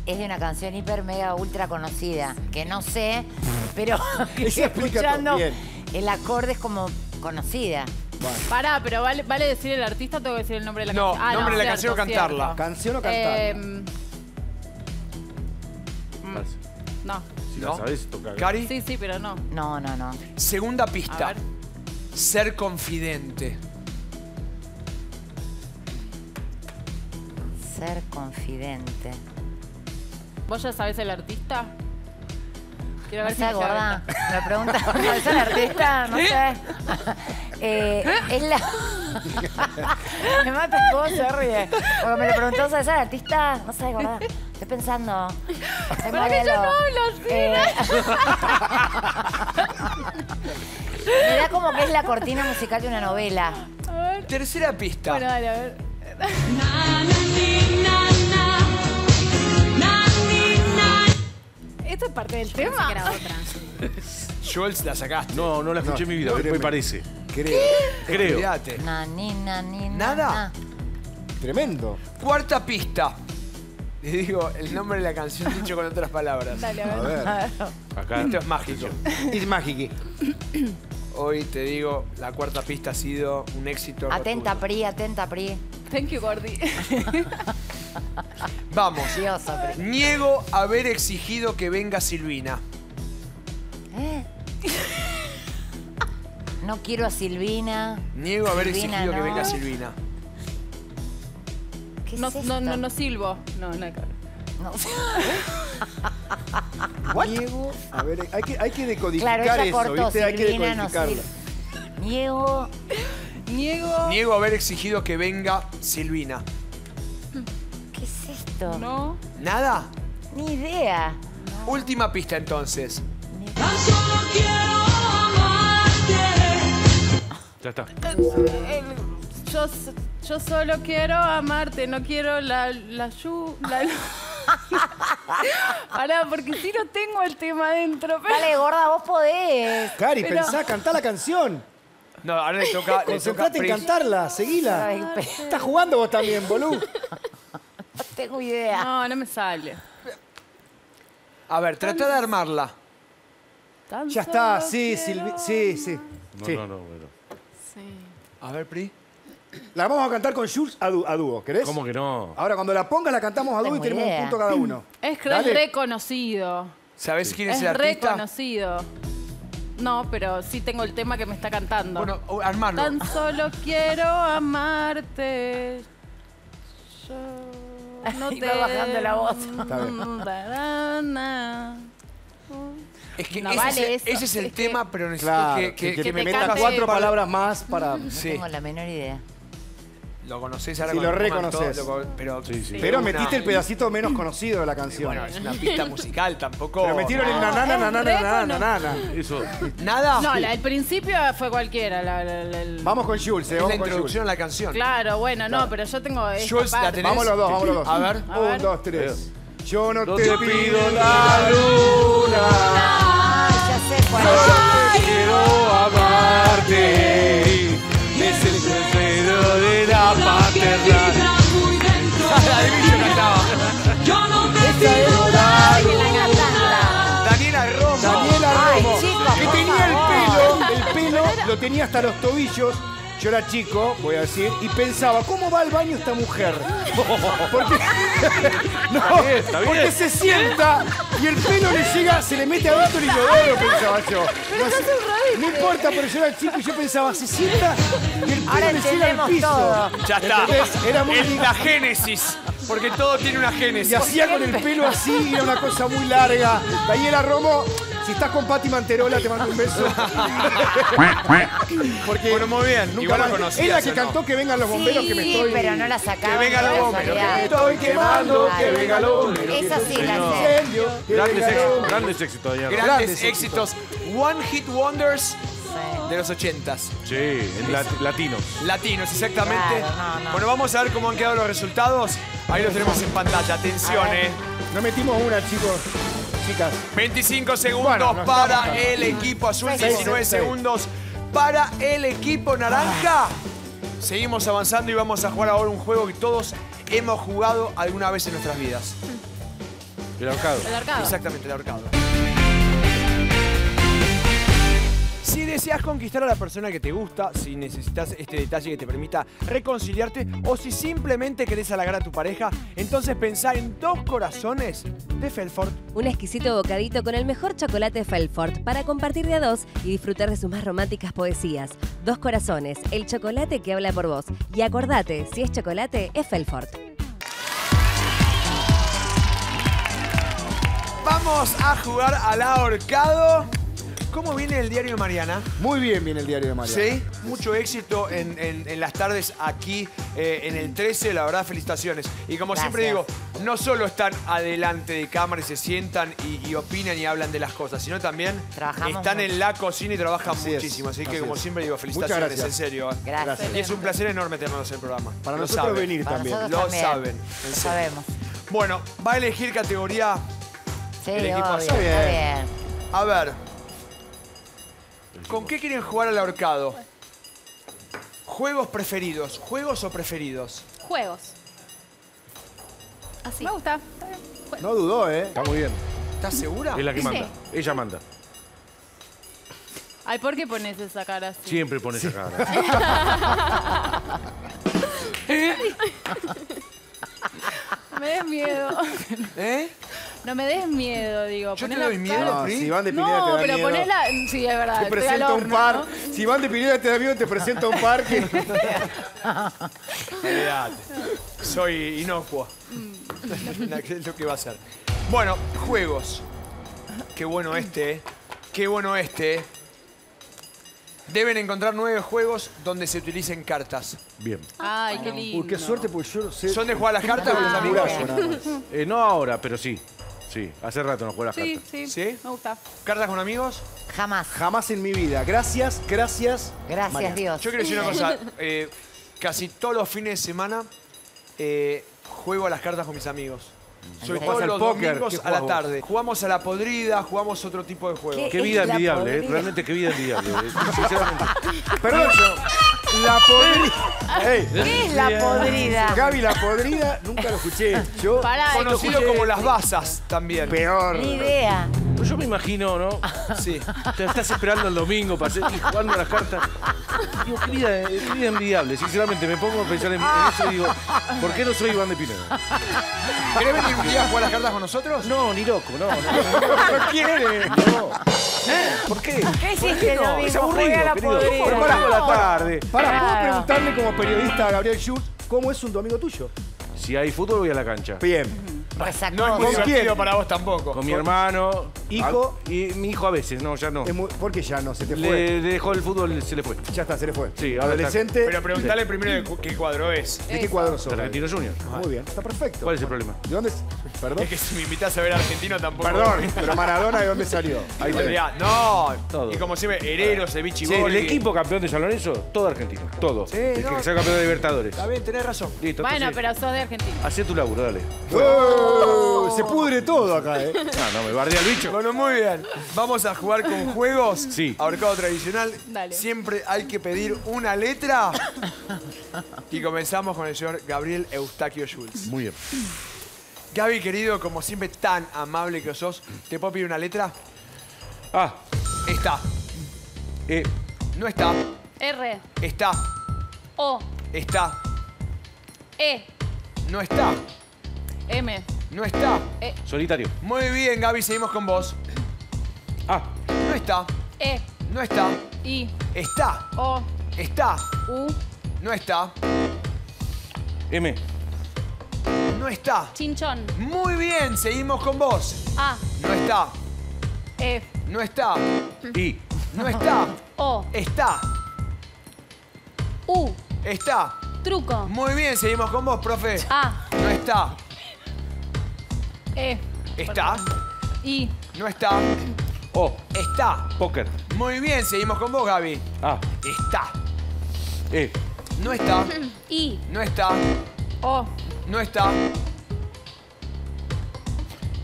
Es de una canción hiper mega ultra conocida, que no sé, pero que Eso explica todo, escuchando bien. el acorde es como conocida. Pará, pero vale, ¿vale decir el artista o tengo que decir el nombre de la No, canción? Ah, nombre de la cierto, canción o cantarla. cierto. ¿Canción o cantar? Em, no. Si ¿No? la sabés, toca. Cari, Sí, sí, pero no. No, no, no. segunda A pista. ver. Ser confidente. Ser confidente. ¿Vos ya sabés el artista? Quiero No ver si sé, gorda. Me pregunta, ¿es el artista? No sé. Eh, es la... me mata cómo se ríe. Porque me lo preguntó, ¿sabes el artista? No sé, gorda. Estoy pensando. Soy Pero que yo no hablo así. Eh, me da como que es la cortina musical de una novela. A ver. Tercera pista. Bueno, dale, a ver. ¿Esto es parte del tema? era otra. Jules la sacaste. No, no la escuché en mi vida, no, me parece. Creo. Creo. Olvídate. Na, ni, na, ni, na, ¿Nada? na. Tremendo. Cuarta pista. Le digo el nombre de la canción dicho con otras palabras. Dale, a A ver. Acá. Esto es mágico. Es mágico. Hoy te digo, la cuarta pista ha sido un éxito. Atenta, rotundo. Pri, atenta, Pri. Thank you, Gordy. Vamos. Pri. Niego haber exigido que venga Silvina. ¿Eh? No quiero a Silvina. Niego haber Silvina, exigido que venga Silvina. ¿Qué No, es no, esto? no, no silbo. No, no. No. Niego. A ver, hay que, hay que decodificar Claro, eso, cortó. ¿viste? Hay que Silvina no decodificarlo. Niego. Niego. Niego haber exigido que venga Silvina. ¿Qué es esto? No. ¿Nada? Ni idea. Última pista entonces. Ya está. Yo, s- yo solo quiero amarte, no quiero la, la yu- la Pará, porque si no tengo el tema adentro. pero- Dale, gorda, vos podés. Cari, Pero- pensá, cantá la canción. No, ahora le toca. Concentrate en cantarla, seguila. Ay, Estás jugando vos también, bolú. No tengo idea. No, no me sale. A ver, trata de armarla. Tan Ya está, sí, Silvi- sí, sí. No, Sí. no, no, bueno. A ver, Pri. La vamos a cantar con Jules a, dú- a dúo, ¿querés? ¿Cómo que no? Ahora, cuando la pongas, la cantamos a dúo y Tengo tenemos idea. un punto cada uno. Es Dale. reconocido. ¿Sabes quién es, Es el artista? reconocido. No, pero sí tengo el tema que me está cantando. Bueno, o- armarlo. Tan solo quiero amarte. Yo no Y te... va bajando la voz. Está bien. Es que No ese, vale es, eso, ese es el es que- tema, pero necesito Claro, que, que, que- que que me metas cante- cuatro palabras más para... No Sí. tengo la menor idea. Lo conocés ahora Sí, lo reconoces. todo, lo- pero, Sí, sí. Pero una- metiste el pedacito menos conocido de la canción. Bueno, es una pista musical, tampoco. Pero metieron el No, nanana, es nanana, nanana, cono- nanana. Eso. ¿Nada? No, la del principio fue cualquiera. la- la- la- el- Vamos con Jules, eh, es la vamos Jules. introducción a la canción. Claro, bueno, no, pero yo tengo esta Jules, ¿la tenés? Vamos los dos, vamos los dos. A ver. A Un, dos, tres. Yo no, No te, te pido pido la luna. Ay, ya sé cuál es. Quiero amarte. Es el tercero de la paternal. Esa es ¿Quién la canta? Daniela Romo. Daniela Ay, Romo. chico, que tenía el pelo, el pelo lo tenía hasta los tobillos. Yo era chico, voy a decir, y pensaba, ¿cómo va al baño esta mujer? Porque, no, bien, está bien. porque se sienta y el pelo le llega, se le mete adentro el inodoro, pensaba yo. No, sé, no importa, pero yo era chico y yo pensaba, se sienta y el pelo Ahora le llega al piso. todo. Ya está. ¿Entendés? Era muy Es la génesis Porque todo tiene una génesis. Y hacía con el pelo así, era una cosa muy larga. Daniela Romo, si estás con Pati Manterola, te mando un beso. Porque Bueno, muy bien. nunca Igual la conocías, Es la que ¿o no? cantó que vengan los bomberos que me Sí, estoy. pero no la sacaba. Que venga de los bomberos. Me estoy quemando, que vengan los bomberos. Esa sí la sé. Grandes vengan éxitos, grandes éxitos. Grandes. One Hit Wonders. De los ochentas. Sí, en lat- latinos. Latinos, exactamente. Claro, no, no. Bueno, vamos a ver cómo han quedado los resultados. Ahí los tenemos en pantalla. Atención, eh. No metimos una, chicos. Chicas. 25 segundos Bueno, para el equipo azul, Seis, 19 seis, seis. segundos para el equipo naranja. Seguimos avanzando y vamos a jugar ahora un juego que todos hemos jugado alguna vez en nuestras vidas. El ahorcado. El arcado. Exactamente, el ahorcado. Si deseas conquistar a la persona que te gusta, si necesitas este detalle que te permita reconciliarte o si simplemente querés halagar a tu pareja, entonces pensá en dos corazones de Felford. Un exquisito bocadito con el mejor chocolate Felfort para compartir de a dos y disfrutar de sus más románticas poesías. Dos corazones, el chocolate que habla por vos. Y acordate, si es chocolate, es Felfort. Vamos a jugar al ahorcado. ¿Cómo viene el diario de Mariana? Muy bien viene el diario de María. Sí, mucho éxito en, en- en las tardes aquí eh, en el 13, la verdad, felicitaciones. Y como siempre digo, no solo están adelante de cámara y se sientan y, y opinan y hablan de las cosas, sino también Trabajamos están en la cocina y trabajan Así muchísimo. Así que así como es. siempre digo, Muchas felicitaciones, gracias. en serio. ¿eh? Gracias. Y es un placer enorme tenerlos en el programa. Para Lo nosotros saben. venir Para también. nosotros Lo también. saben, en Lo sabemos. Bueno, va a elegir categoría. Sí, El equipo obvio, azul. está bien. A ver. ¿Con qué quieren jugar al ahorcado? Juegos preferidos. ¿Juegos o preferidos? Juegos. Así. Me gusta. Está bien. No dudó, ¿eh? Está muy bien. ¿Estás segura? Es la que Sí. manda. Ella manda. Ay, ¿por qué pones esa cara así? Siempre pone esa cara. No me des miedo. ¿Eh? No me des miedo, digo. Yo te doy miedo, cara- No, si Van de Pineda te No, da pero miedo. ponela. Sí, es verdad. Te presento un par. ¿no? Si Van de Pineda te da miedo, te presenta un par que... Soy inocuo. ¿Qué es lo que va a hacer? Bueno, juegos. Qué bueno este, ¿eh? Qué bueno este, ¿eh? Deben encontrar nueve juegos donde se utilicen cartas. Bien. Ay, qué lindo. Uy, qué suerte, porque yo no sé... ¿Son de jugar a las cartas con los Ah, amigos? Eh, no ahora, pero sí. Sí, hace rato no juega las Sí, cartas. sí, ¿Sí? Me gusta. ¿Cartas con amigos? Jamás. Jamás en mi vida. Gracias, gracias. Gracias, María. Dios. Yo quiero decir una cosa. eh, casi todos los fines de semana eh, juego a las cartas con mis amigos. Soy ¿Qué todos juegas al los póker? domingos ¿Qué a la tarde. Jugamos a la podrida, jugamos otro tipo de juegos. ¿Qué? Qué vida envidiable, eh. Realmente qué vida envidiable. eh. Sinceramente. Perdón, yo... La podrida... Ey, ¿Qué es la podrida? Gaby, la podrida, nunca lo escuché. Yo... Pará, Conocido escuché- como las basas también. Peor. Ni idea. Pues yo me imagino, ¿no? Sí. Te estás esperando el domingo para seguir jugando a las cartas. Digo, qué vida, eh, qué vida envidiable. Sinceramente, me pongo a pensar en, en eso y digo, ¿por qué no soy Iván de Pineda? ¿Querés venir un día a jugar a las cartas con nosotros? No, ni loco, no, no, no, No quiere. no. ¿Por qué? ¿Qué hiciste No, es aburrido, la querido. podrida. Pero para a la tarde. Para, ¿puedo Claro. preguntarle como periodista a Gabriel Schultz cómo es un domingo tuyo? Si hay fútbol, voy a la cancha. Bien. Resacó. No es muy ¿Con divertido quién? para vos tampoco. Con mi hermano. ¿Hijo? a- y mi hijo a veces, no, ya no. Es muy- ¿Por qué ya no? ¿Se te fue? Le, dejó el fútbol, se le fue. Ya está, se le fue. Sí, ahora Adolescente. Pero preguntale primero de cu- qué cuadro es. ¿De qué cuadro sos? Argentino Junior. Muy bien, está perfecto. ¿Cuál es el problema? ¿De dónde? es? ¿Perdón? Es que si me invitas a ver a argentino tampoco. Perdón, pero Maradona, ¿de dónde salió? Ahí tenés. Olvidá, No, Todo. y como siempre, Herero, Ceviche Sí, el equipo campeón de San Lorenzo, todo argentino. Todo. Sí, el no. que sea campeón de Libertadores. Está bien, tenés razón. Listo. Bueno, entonces, pero sos de Argentina. Hacé tu laburo, dale. ¡Oh! se pudre todo acá, ¿eh? Ah, no, me bardea el bicho. Bueno, muy bien. Vamos a jugar con juegos. Sí. Ahorcado tradicional. Dale. Siempre hay que pedir una letra. Y comenzamos con el señor Gabriel Eustaquio Schultz. Muy bien. Gaby, querido, como siempre tan amable que sos, ¿te puedo pedir una letra? Ah, Está. eh, No está. R, Está. O, Está. E, No está. M. No está. solitario. Muy bien, Gaby, seguimos con vos. Ah, No está. E, No está. I, Está. O, Está. U, No está. M. No está. Chinchón. Muy bien, seguimos con vos. A. No está. E. No está. Y. No está. O. Está. U. Está. Truco. Muy bien, seguimos con vos, profe. A. No está. E. Está. I. No está. O. Está. Póker. Muy bien, seguimos con vos, Gaby. A. Está. E. No está. I. No está. O. No está.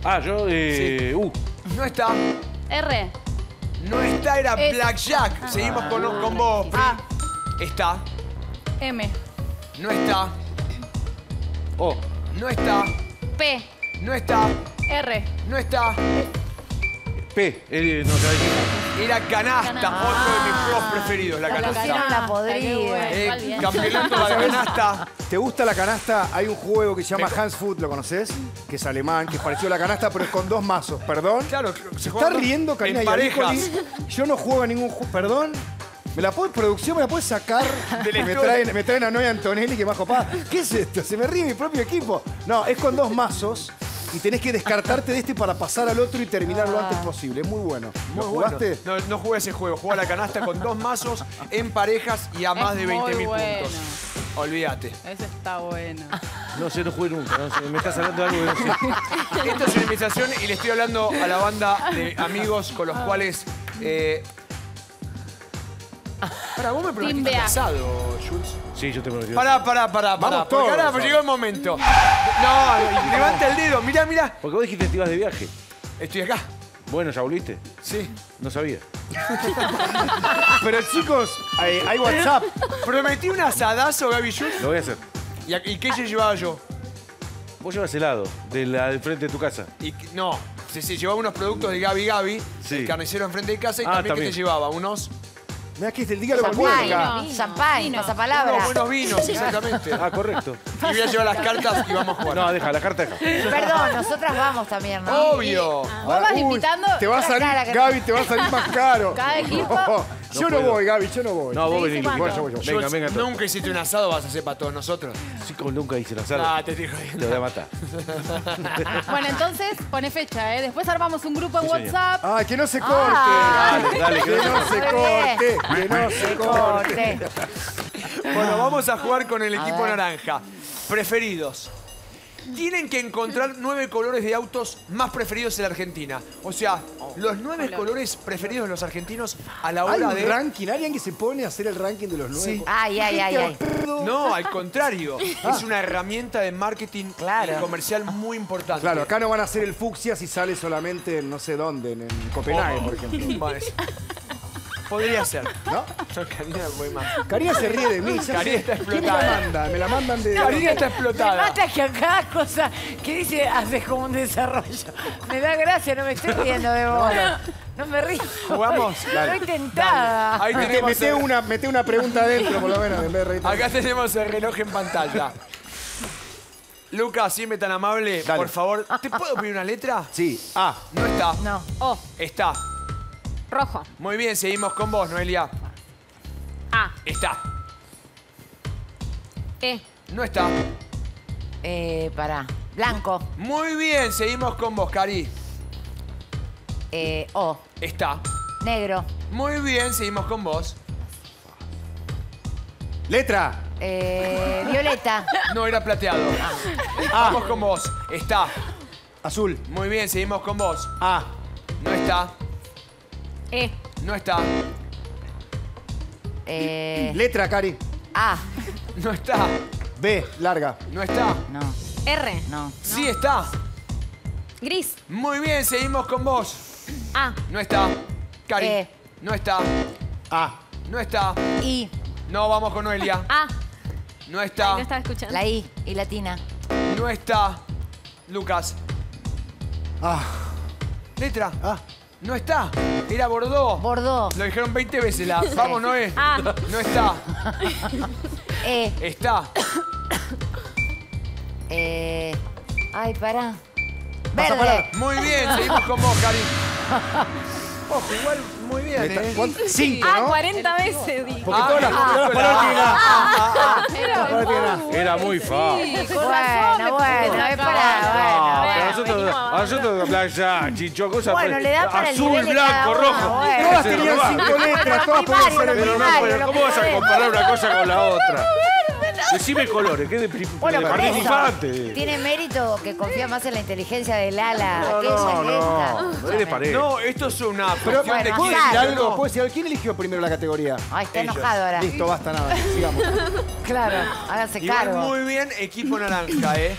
Ah, yo, eh, U. No está. R. No está, era Es- Blackjack. Seguimos con, con vos. Pri. A. Está. M. No está. O. No está. P. No está. R. No está. P. Eh, no, sabés qué. Era canasta, Canasta. otro de mis juegos preferidos, la La canasta. la Qué podrida. Eh, Igual bien. campeonato de la canasta. ¿Te gusta la canasta? Hay un juego que se llama Hans Food, ¿lo conoces? Que es alemán, que es parecido a la canasta, pero es con dos mazos. ¿Perdón? Claro, se ¿Se juega está riendo, Karina en Iaricoli? Yo no juego a ningún juego. ¿Perdón? ¿Me la puede, producción, me la puede sacar? Del me, estudio. traen, me traen a Noé Antonelli, que más copada. ¿Qué es esto? Se me ríe mi propio equipo. No, es con dos mazos y tenés que descartarte de este para pasar al otro y terminar lo antes posible. Es muy bueno. ¿Lo Muy bueno. jugaste? No, no jugué ese juego. Juega la canasta con dos mazos en parejas y a más de muy 20.000 bueno. puntos. Olvídate. Ese está bueno. No sé, no jugué nunca. No sé, me estás hablando de algo que no sé. Esto es una invitación y le estoy hablando a la banda de amigos con los cuales. Eh... Para vos me prometiste casado, Jules. Sí, yo te prometí. Pará, pará, pará, pará. Vamos Porque ahora todos. llegó el momento. No, levanta el dedo. Mirá, mirá. Porque vos dijiste que te ibas de viaje. Estoy acá. Bueno, ¿ya volviste? Sí. No sabía. Pero chicos, hay, hay WhatsApp. Prometí un asadazo, Gaby Jules. Lo voy a hacer. ¿Y, a- y qué se llevaba yo? Vos llevas helado de la del frente de tu casa. Y, no, sí, sí, llevaba unos productos de Gaby Gaby, Sí. el carnicero enfrente de casa, y Ah, también, ¿qué también. te llevaba? Unos, Mirá que este, dígalo con Champagne, mueca. champagne, Vino. pasapalabra. unos buenos vinos, exactamente. Ah, correcto. Y voy a llevar las cartas y vamos a jugar. No, deja, la carta deja. Perdón, nosotras vamos también, ¿no? Obvio. Vos vas invitando. Te va a salir, Gaby, te va a salir más caro. Cada equipo- No, yo no, voy, Gaby, yo no voy. No, vos venís. Bueno, yo voy, yo voy. Venga, venga. todo. nunca hiciste un asado, vas a hacer para todos nosotros. Sí, como nunca hice la sala. Ah, te estoy Te voy a matar. Bueno, entonces pone fecha, ¿eh? Después armamos un grupo en Sí. WhatsApp. Ay, que no se corte. Dale, dale, que que no se corte. Que no se corte. Corte. Bueno, vamos a jugar con el A equipo ver. naranja. Preferidos. Tienen que encontrar nueve colores de autos más preferidos en la Argentina. O sea, los nueve colores preferidos de los argentinos a la Hay hora un de... ranking, alguien que se pone a hacer el ranking de los nueve. Sí. Ay, ay, ay, ay. No, al contrario. Es una herramienta de marketing Claro. y comercial muy importante. Claro, acá no van a hacer el fucsia si sale solamente en no sé dónde, en, en Copenhague, por ejemplo. Podría ser. ¿No? Yo, Karina, voy más. Karina se ríe de mí. Karina está ¿Quién me explotada. la manda? Me la mandan de... Karina está Me explotada. mata que a cada cosa que dice haces como un desarrollo. Me da gracia, no me estoy riendo de vos. No me río. ¿Jugamos? Estoy tentada. Ahí tenemos el- una, mete una pregunta adentro, por lo menos, en vez de. Acá tenemos el reloj en pantalla. Lucas, siempre tan amable, Dale. por favor, ¿te puedo pedir una letra? Sí, A. No está. No. O. Está. Rojo. Muy bien, seguimos con vos, Noelia. A. Está. E. No está. Eh, pará. Blanco. Muy bien, seguimos con vos, Cari. Eh, o. Está. Negro. Muy bien, seguimos con vos. Letra. Eh, violeta. No, era plateado. Vamos con vos. Está. Azul. Muy bien, seguimos con vos. A. No está. E. No está. Eh, Letra, Cari. A. No está. B. Larga. No está. No, R. no. Sí está. Gris. Muy bien, seguimos con vos. A. No está. Cari. Eh. No está. A. No está. I. No, vamos con Noelia. A. No Ay, está. no estaba escuchando. La I. Y latina. No está. Lucas. A. Letra. A. No está. Era Bordeaux. Bordeaux. Lo dijeron 20 veces. La... Vamos, Noé. A. No está. E. Está. Eh, ay, pará. Verde. Muy bien, seguimos con vos, Cari. Ojo, igual muy bien, ¿eh? ¿cuánto? Cinco, A ¿no? 40 veces di. Porque todas las, todas las palabras tienen A. Todas las palabras tienen A. Era muy fácil. Bueno, bueno, es para, No, bueno. nosotros, a nosotros blanca, chicho, cosas Bueno, le da para azul, blanco, rojo. Todas tenían cinco letras, todas podían primario, ser Pero no, ¿cómo vas a comparar una cosa con la otra? Decime colores, ¿qué de, Bueno, de participante? Tiene mérito que confía más en la inteligencia del ala, No, aquella no, que no. esta. ¿Qué le parece? No, esto es una Pero, cuestión de bueno, ¿puedo quién decir claro, algo? ¿Puedo decir algo? ¿Quién eligió primero la categoría? Ay, está Ellos. enojado ahora. Listo, basta nada. Sigamos. Claro, háganse Igual cargo. muy bien, equipo naranja, ¿eh?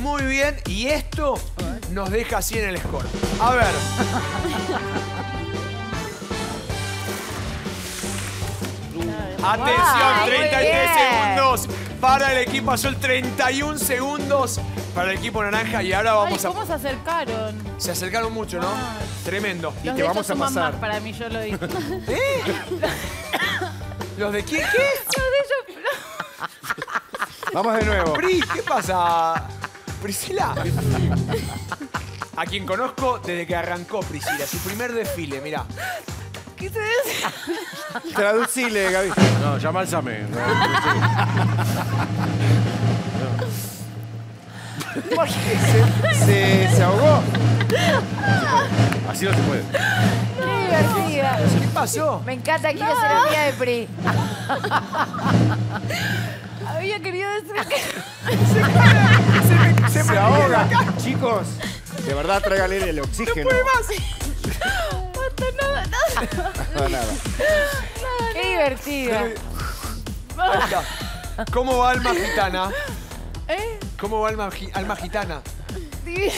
Muy bien, y esto nos deja así en el score. A ver. Atención, Ay, muy 33 bien. segundos para el equipo azul, 31 segundos para el equipo naranja y ahora Ay, vamos ¿cómo a... se acercaron? Se acercaron mucho, ¿no? Ay. Tremendo. Y Los te de vamos a pasar. más para mí, yo lo dije. ¿Los de quién? ¿Qué? Vamos de nuevo. Pri, ¿qué pasa? Priscila. A quien conozco desde que arrancó Priscila, su primer desfile, mirá. ¿Qué se dice? Traducile, Gaby. No, llama al Same. No, Se, se ahogó. Así no se puede. Qué divertida. ¿Qué pasó? Me encanta, quiero ser amiga de Pri. Había querido decir que... Se, ahoga. Chicos, de verdad tráigale el oxígeno. Basta, nada, nada. No, nada. Qué. Ahí está. ¿Cómo va Alma Gitana? ¿Eh? ¿Cómo va Alma, Gi- Alma Gitana? Divino.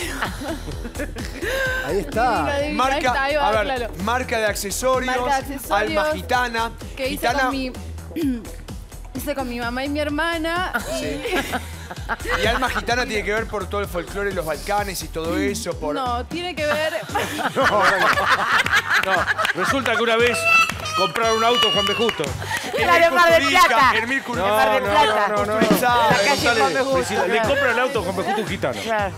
Ahí está. Ahí Marca, está, ahí va, a ver, claro. marca de accesorios, Marca de accesorios Alma Gitana. Que hice Gitana con mi... Hice con mi mamá y mi hermana. Y... y Alma Gitana tiene que ver por todo el folclore de los Balcanes y todo eso, por No, tiene que ver... No, resulta que una vez compraron un auto Juan B. Justo. Claro, Mar del Plata. Hermil No, Curica. Mar del no, Plata. no, no, no. Culturizado. La calle Preguntale, Juan B. Justo, Priscila, Le claro. compran el auto a Juan B. Justo un gitano. Claro.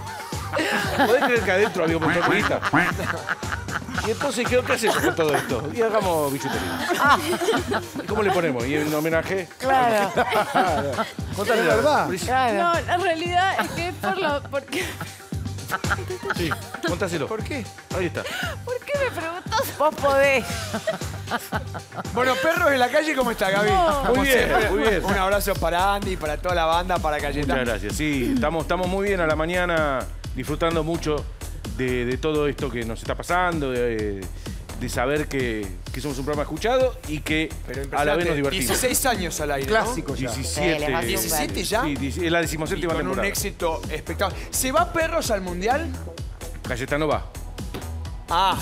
¿Podés creer que adentro había un montón de guita? Y entonces, ¿qué, qué hacemos con todo esto? Y hagamos billutería. ¿Y cómo le ponemos? ¿Y en homenaje? Claro, Contale la verdad. Claro. No, la realidad es que es por lo... Porque... Sí, contáselo. ¿Por qué? Ahí está. ¿Por qué me preguntas? Vos podés. Bueno, perros en la calle, ¿cómo está, Gaby? No. Muy bien, muy bien. Un abrazo para Andy, para toda la banda, para Cayetano. Muchas gracias. Sí, estamos, estamos muy bien a la mañana, disfrutando mucho de, de todo esto que nos está pasando, de, de saber que, que somos un programa escuchado y que a la vez nos divertimos. 16 años al aire, ¿no? Clásico ya. 17. Sí, les va súper. 17 ya. Sí, es la decimoséptima con un temporada. éxito espectacular. ¿Se va Perros al Mundial? Cayetano va. Ah.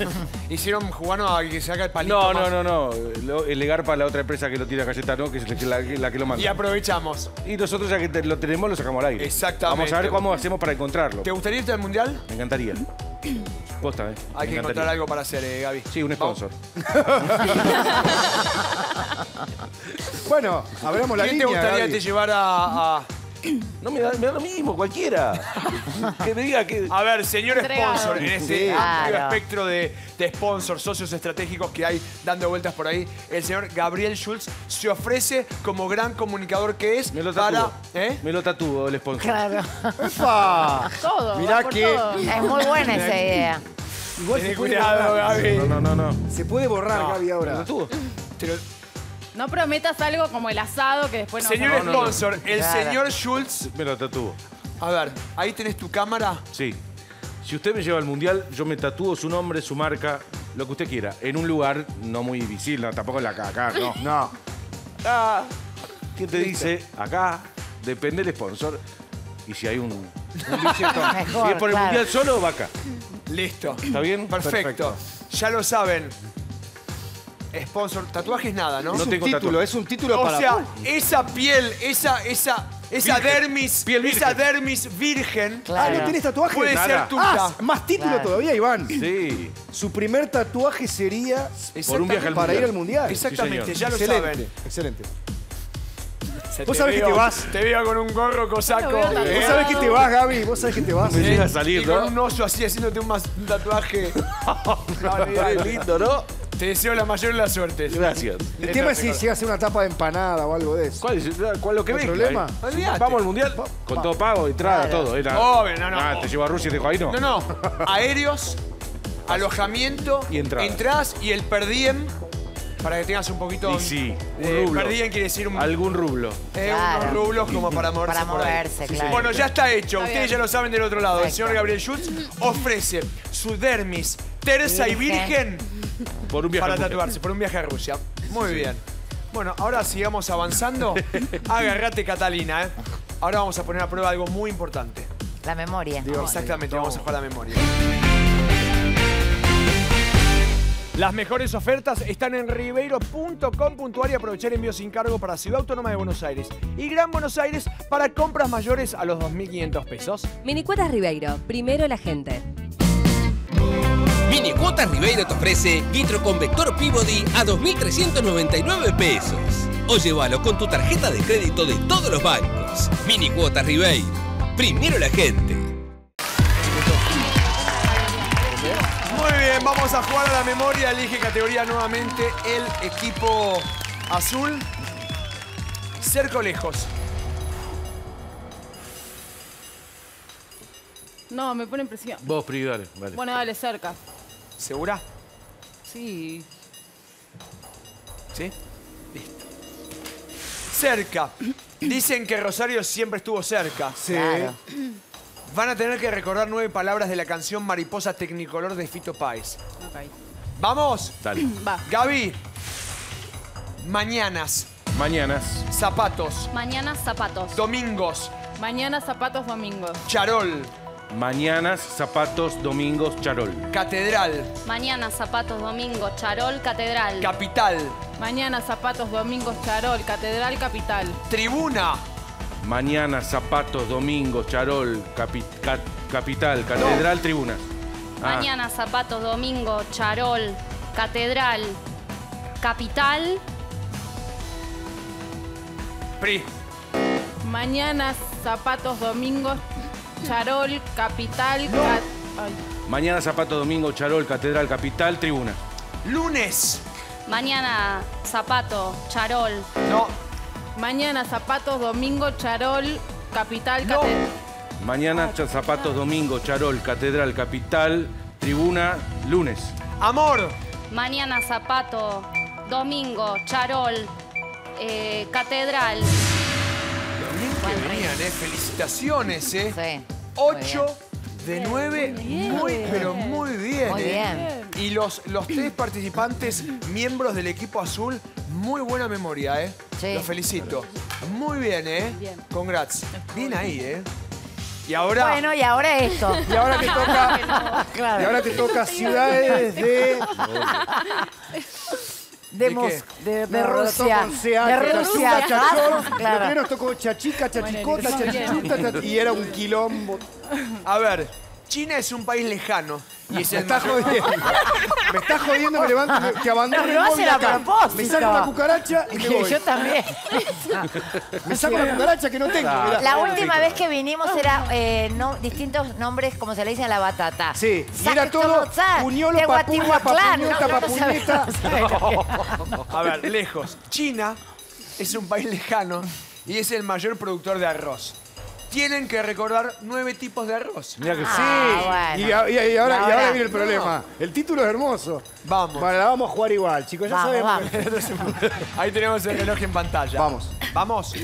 Hicieron, jugaron a que se haga el palito No, más. no, no, no. Lo- el legar para la otra empresa que lo tira Cayetano, que es la, que- la que- la que lo manda. Y aprovechamos. Y nosotros ya que te- lo tenemos, lo sacamos al aire. Exactamente. Vamos a ver cómo hacemos para encontrarlo. ¿Te gustaría irte al Mundial? Me encantaría. Posta, ¿eh? Hay Me que encantaría. encontrar algo para hacer, eh, Gaby. Sí, un sponsor. Bueno, abramos la ¿Quién línea. te gustaría Gaby. te llevar a, a- No me da, me da lo mismo, cualquiera. que me diga que. A ver, señor Entregado. sponsor, en este Sí. amplio Claro. espectro de, de sponsors, socios estratégicos que hay dando vueltas por ahí, el señor Gabriel Schultz se ofrece como gran comunicador que es Me lo para... tatúo. ¿eh? Me lo tatúo el sponsor. Claro. ¡Epa! Todo, Mirá va por que todo. Es muy buena esa idea. igual se puede cuidado, borrar. Gaby. No, no, no, no. Se puede borrar, No. Gaby, ¿Me lo ahora. tatúo? Te lo- No prometas algo como el asado que después no señor vas a no, no. sponsor, el Claro. señor Schultz... Me lo tatúo. A ver, ahí tenés tu cámara. Sí. Si usted me lleva al mundial, yo me tatúo su nombre, su marca, lo que usted quiera. En un lugar no muy visible, no, tampoco en la ca- acá, no. No. Ah, ¿Quién te dice? Acá, depende del sponsor. Y si hay un, un billete. Mejor, si es por el claro. mundial solo, va acá. Listo. ¿Está bien? Perfecto. Ya lo saben. Sponsor, tatuajes nada, ¿no? No Es un tengo título, tatuaje. es un título O para. sea, esa piel, esa, esa, esa Virgen. dermis, Piel virgen. esa dermis virgen Ah, Claro. ¿no tenés tatuaje? puede Nada. ser tuya. Ah, más título Claro. todavía, Iván. Sí. Su primer tatuaje sería Por un viaje al para mundial. ir al mundial. Exactamente, Sí, ya lo excelente, saben. excelente. Se Vos te sabés que veo- te vas. Te veo con un gorro cosaco. Lo veo tan. Vos sabés que te vas, Gaby, vos sabés que te vas. Me llega a salir, y con ¿no? un oso así haciéndote un, mas- un tatuaje. Lindo, ¿no? Te deseo la mayor de las suertes. Gracias. El tema es si llega a hacer una tapa de empanada o algo de eso. ¿Cuál es, cuál es lo que ¿No hay venga? problema? eh? Olvídate. Vamos al mundial con todo pago, entrada, todo. Era, Obvio, no, no. Ah, te llevo a Rusia y te dejo ahí, no. No, no. Aéreos, alojamiento, Y entrada. entradas y el per diem para que tengas un poquito. Y sí, un eh, rublo. per diem quiere decir un, Algún rublo. eh, Claro. unos rublos como para moverse. Para por ahí. moverse, claro. Bueno, ya está hecho. Está Ustedes ya lo saben del otro lado. El señor Gabriel Schutz ofrece su dermis tersa y Virgen. Por un viaje para a tatuarse por un viaje a Rusia. Muy bien. Bueno, ahora sigamos avanzando. Agarrate, Catalina. ¿eh? Ahora vamos a poner a prueba algo muy importante. La memoria. Exactamente, vamos a jugar la memoria. Las mejores ofertas están en ribeiro.com.ar y aprovechar envío sin cargo para Ciudad Autónoma de Buenos Aires y Gran Buenos Aires para compras mayores a los 2.500 pesos. Minicuotas Ribeiro. Primero la gente. Mini Cuotas Ribeiro te ofrece litro con vector Peabody a 2.399 pesos. O llévalo con tu tarjeta de crédito de todos los bancos. Mini Cuotas Ribeiro. Primero la gente. Bien, vamos a jugar a la memoria. Elige categoría nuevamente el equipo azul. Cerco lejos. No, me pone impresión. Vos, Pri, dale. dale. Bueno, dale, cerca. ¿Segura? Sí. ¿Sí? Listo. Cerca. Dicen que Rosario siempre estuvo cerca. Sí. Claro. Van a tener que recordar nueve palabras de la canción Mariposa Tecnicolor de Fito Páez. Ok. ¿Vamos? Dale. Va. Gaby. Mañanas. Mañanas. Zapatos. Mañana zapatos. Domingos. Mañana zapatos domingos. Charol. Mañanas, zapatos, domingos, charol. Catedral. Mañana zapatos domingo. Charol catedral. Capital. Mañana zapatos domingos charol. Catedral capital. Tribuna. Mañana, zapatos, domingos, charol, capi- ca- capital, catedral, tribuna. Ah, Mañana zapatos domingo. Charol catedral capital. Pri. Mañana zapatos domingos charol capital. ca- Ay. Mañana, zapatos, domingo, charol, catedral, capital, tribuna. Lunes. Mañana zapato charol. No. Mañana zapatos domingo charol capital. No. cate- Mañana, zapatos, domingo, charol, catedral, capital, tribuna, lunes. Amor. Mañana zapato domingo. Charol eh, catedral. Bien que venían, ¿eh? Felicitaciones, ¿eh? Sí. 8 de 9. Muy, pero muy bien, Muy ¿eh? bien. Y los, los tres participantes, miembros del equipo azul, muy buena memoria, ¿eh? Sí. Los felicito. Muy bien, ¿eh? Congrats. Bien ahí, ¿eh? Y ahora. Bueno, y ahora esto. Y ahora te toca, Claro. y ahora te toca ciudades de. De, ¿De de, de No, Rusia. de Rusia. Chachón. Ah, claro. Primero nos tocó chachica, chachicota, Bueno, chachichuta, chach- y era un quilombo. A ver, China es un país lejano. Y es Me el estás mayor- jodiendo. Me estás jodiendo, me levanto, me- te abandono No, el lo móvil hacen a acá. propósito. Me saco una cucaracha y me voy. Yo también. Me saco una cucaracha que no tengo. mirá. La última vez que vinimos era eh, no, distintos nombres, como se le dice a la batata. Sí, Sa- era todo Sa- puñolo, papuña, papuñeta, No, no sabe- papuñeta. que- A ver, lejos. China es un país lejano y es el mayor productor de arroz. Tienen que recordar nueve tipos de arroz. Mira que Sí, Ah, bueno. y, y ahora, y Ahora- ahora viene el problema. El título es hermoso. Vamos. Bueno, la vamos a jugar igual, chicos. Ya Vamos, sabemos. vamos. Ahí tenemos el reloj en pantalla. Vamos. Vamos.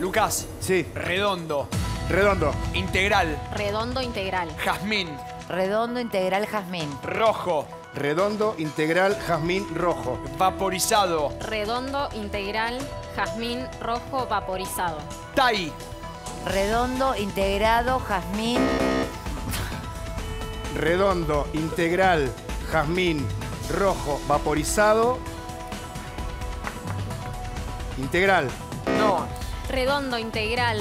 Lucas, Sí, redondo, redondo. integral, Redondo integral. jazmín, Redondo integral jazmín. rojo, Redondo, integral, jazmín, rojo. vaporizado, Redondo integral. Jazmín rojo vaporizado. tai, Redondo integrado jazmín. Redondo, integral, jazmín, rojo, vaporizado. Integral. no, Redondo integral.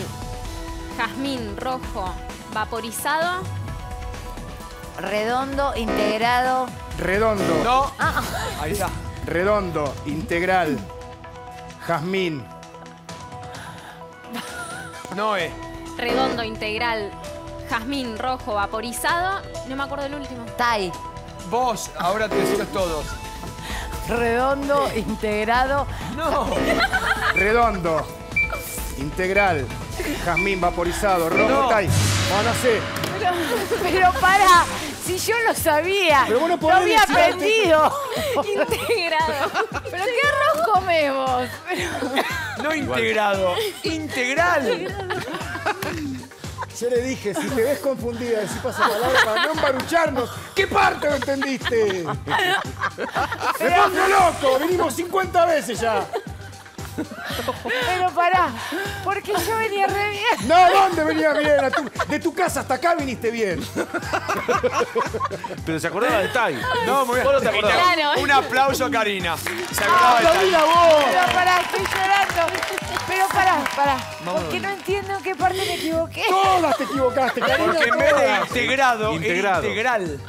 Jazmín rojo vaporizado. Redondo integrado. Redondo, no. Ahí está. redondo, integral, jazmín. Noé, Redondo integral. Jazmín rojo vaporizado. No me acuerdo el último. Tai. Vos, ahora te decimos todos. Redondo, integrado. No. Redondo. Integral. Jazmín vaporizado. Rojo No. Thai. No, no sé. Pero, pero para, si yo lo sabía, Pero vos no lo podés había decir aprendido. Integrado. ¿Pero qué arroz comemos? No integrado. Integral. Yo le dije, si te ves confundida, decí pasa palabra para no embarucharnos. ¿Qué parte no entendiste? ¡Me pongo loco! Venimos 50 veces ya. Pero pará, porque yo venía re bien. No, ¿dónde venías bien? A tu- de tu casa hasta acá viniste bien. Pero se acordaba de Tai. No, muy bien. Vos no te acordabas. Claro. Un aplauso, Karina. Se acordaba de ¡Aplaudí tal. la voz! Pero pará, estoy llorando. Pero pará, pará. Porque no entiendo en qué parte me equivoqué. Todas te equivocaste, Karina. Porque en vez de todas. integrado, Integrado. integral.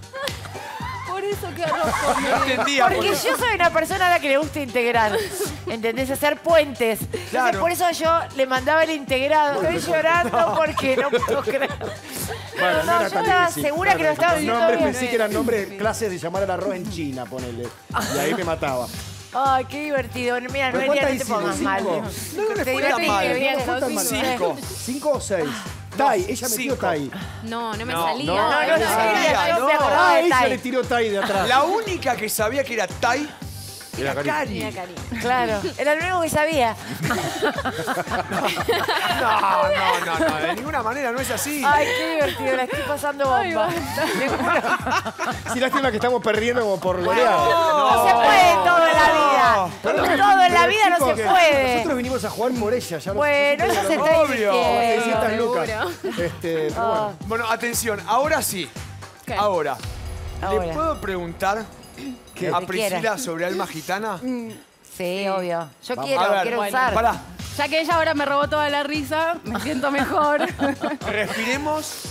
Por eso que arroz No entendía. Porque por- yo soy una persona a la que le gusta integrar. ¿Entendés? Hacer puentes. Entonces, Claro. por eso yo le mandaba el integrado. Estoy llorando porque no puedo creer. Bueno, no, no, yo estaba difícil. segura que lo estaba Los diciendo nombres bien. pensé que eran nombres de clases de llamar al arroz en China, ponele. Y ahí me mataba. Ay, qué divertido. Mira, ¿Pero no, no te pongas mal. ¿Cinco? No, no No fue tan ¿no? mal. Cinco. Tai, ella metió Cinco. Tai. No, no me No, salía. no, No, no, no no, no. Ah, tiró Tai de atrás. La única que sabía que era Tai Era era. Cari. Claro, era lo único que sabía. No, no, no, no, de ninguna manera no es así. Ay, qué divertido, la estoy pasando bomba. Sí, lástima que estamos perdiendo como por goleada. No, se puede todo en la vida. Todo en la vida no se puede. Nosotros vinimos a jugar por ella. Ya Bueno, eso se está Obvio. Porque diciendo. 600 lucas. Este, pero bueno. Bueno, atención, ahora sí. Ahora. ¿le puedo preguntar ¿Qué? a Priscila sobre Alma Gitana? Sí, obvio. Yo Vamos. quiero, ver, quiero bueno, usar. Ya que ella ahora me robó toda la risa, me siento mejor. respiremos.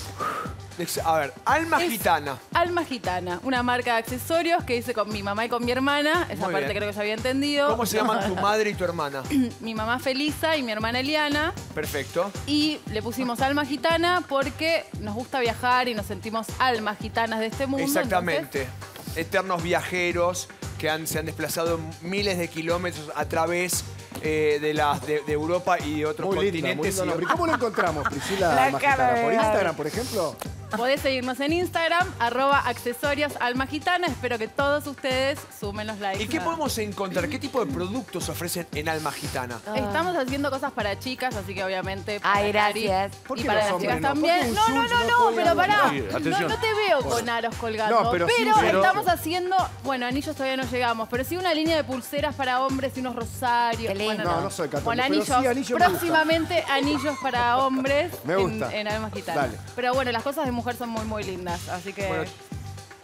A ver, Alma Es- Gitana. Alma Gitana, una marca de accesorios que hice con mi mamá y con mi hermana. Esa Muy parte bien. creo que se había entendido. ¿Cómo se llaman tu madre y tu hermana? Mi mamá Felisa y mi hermana Eliana. Perfecto. Y le pusimos alma gitana porque nos gusta viajar y nos sentimos almas gitanas de este mundo. Exactamente. Eternos viajeros que han- se han desplazado miles de kilómetros a través eh, de, las de, de Europa y de otros Muy lindo, muy continentes. lindo y- nombre. ¿Y cómo lo encontramos, Priscila La Magitana? cara de ¿Por. Instagram, por ejemplo? Podés seguirnos en Instagram, arroba accesorios alma gitana. Espero que todos ustedes sumen los likes. ¿Y qué Ah. podemos encontrar? ¿Qué tipo de productos ofrecen en Alma Gitana? Estamos haciendo cosas para chicas, así que obviamente. Ay, para Cari gracias. ¿Por Y qué para los las hombres chicas no? ¿Por qué también. No, no, no, no pero pará. No, te veo con aros colgando. No, pero sí, pero, estamos haciendo. Bueno, anillos todavía no llegamos, pero sí una línea de pulseras para hombres y unos rosarios. Qué lindo. Bueno, No, no soy católico, Con anillos. sí, anillo próximamente anillos para hombres Me en- gusta. En, Almas Gitanas. Dale. Pero bueno, las cosas de mujer son muy, muy lindas, así que. Bueno,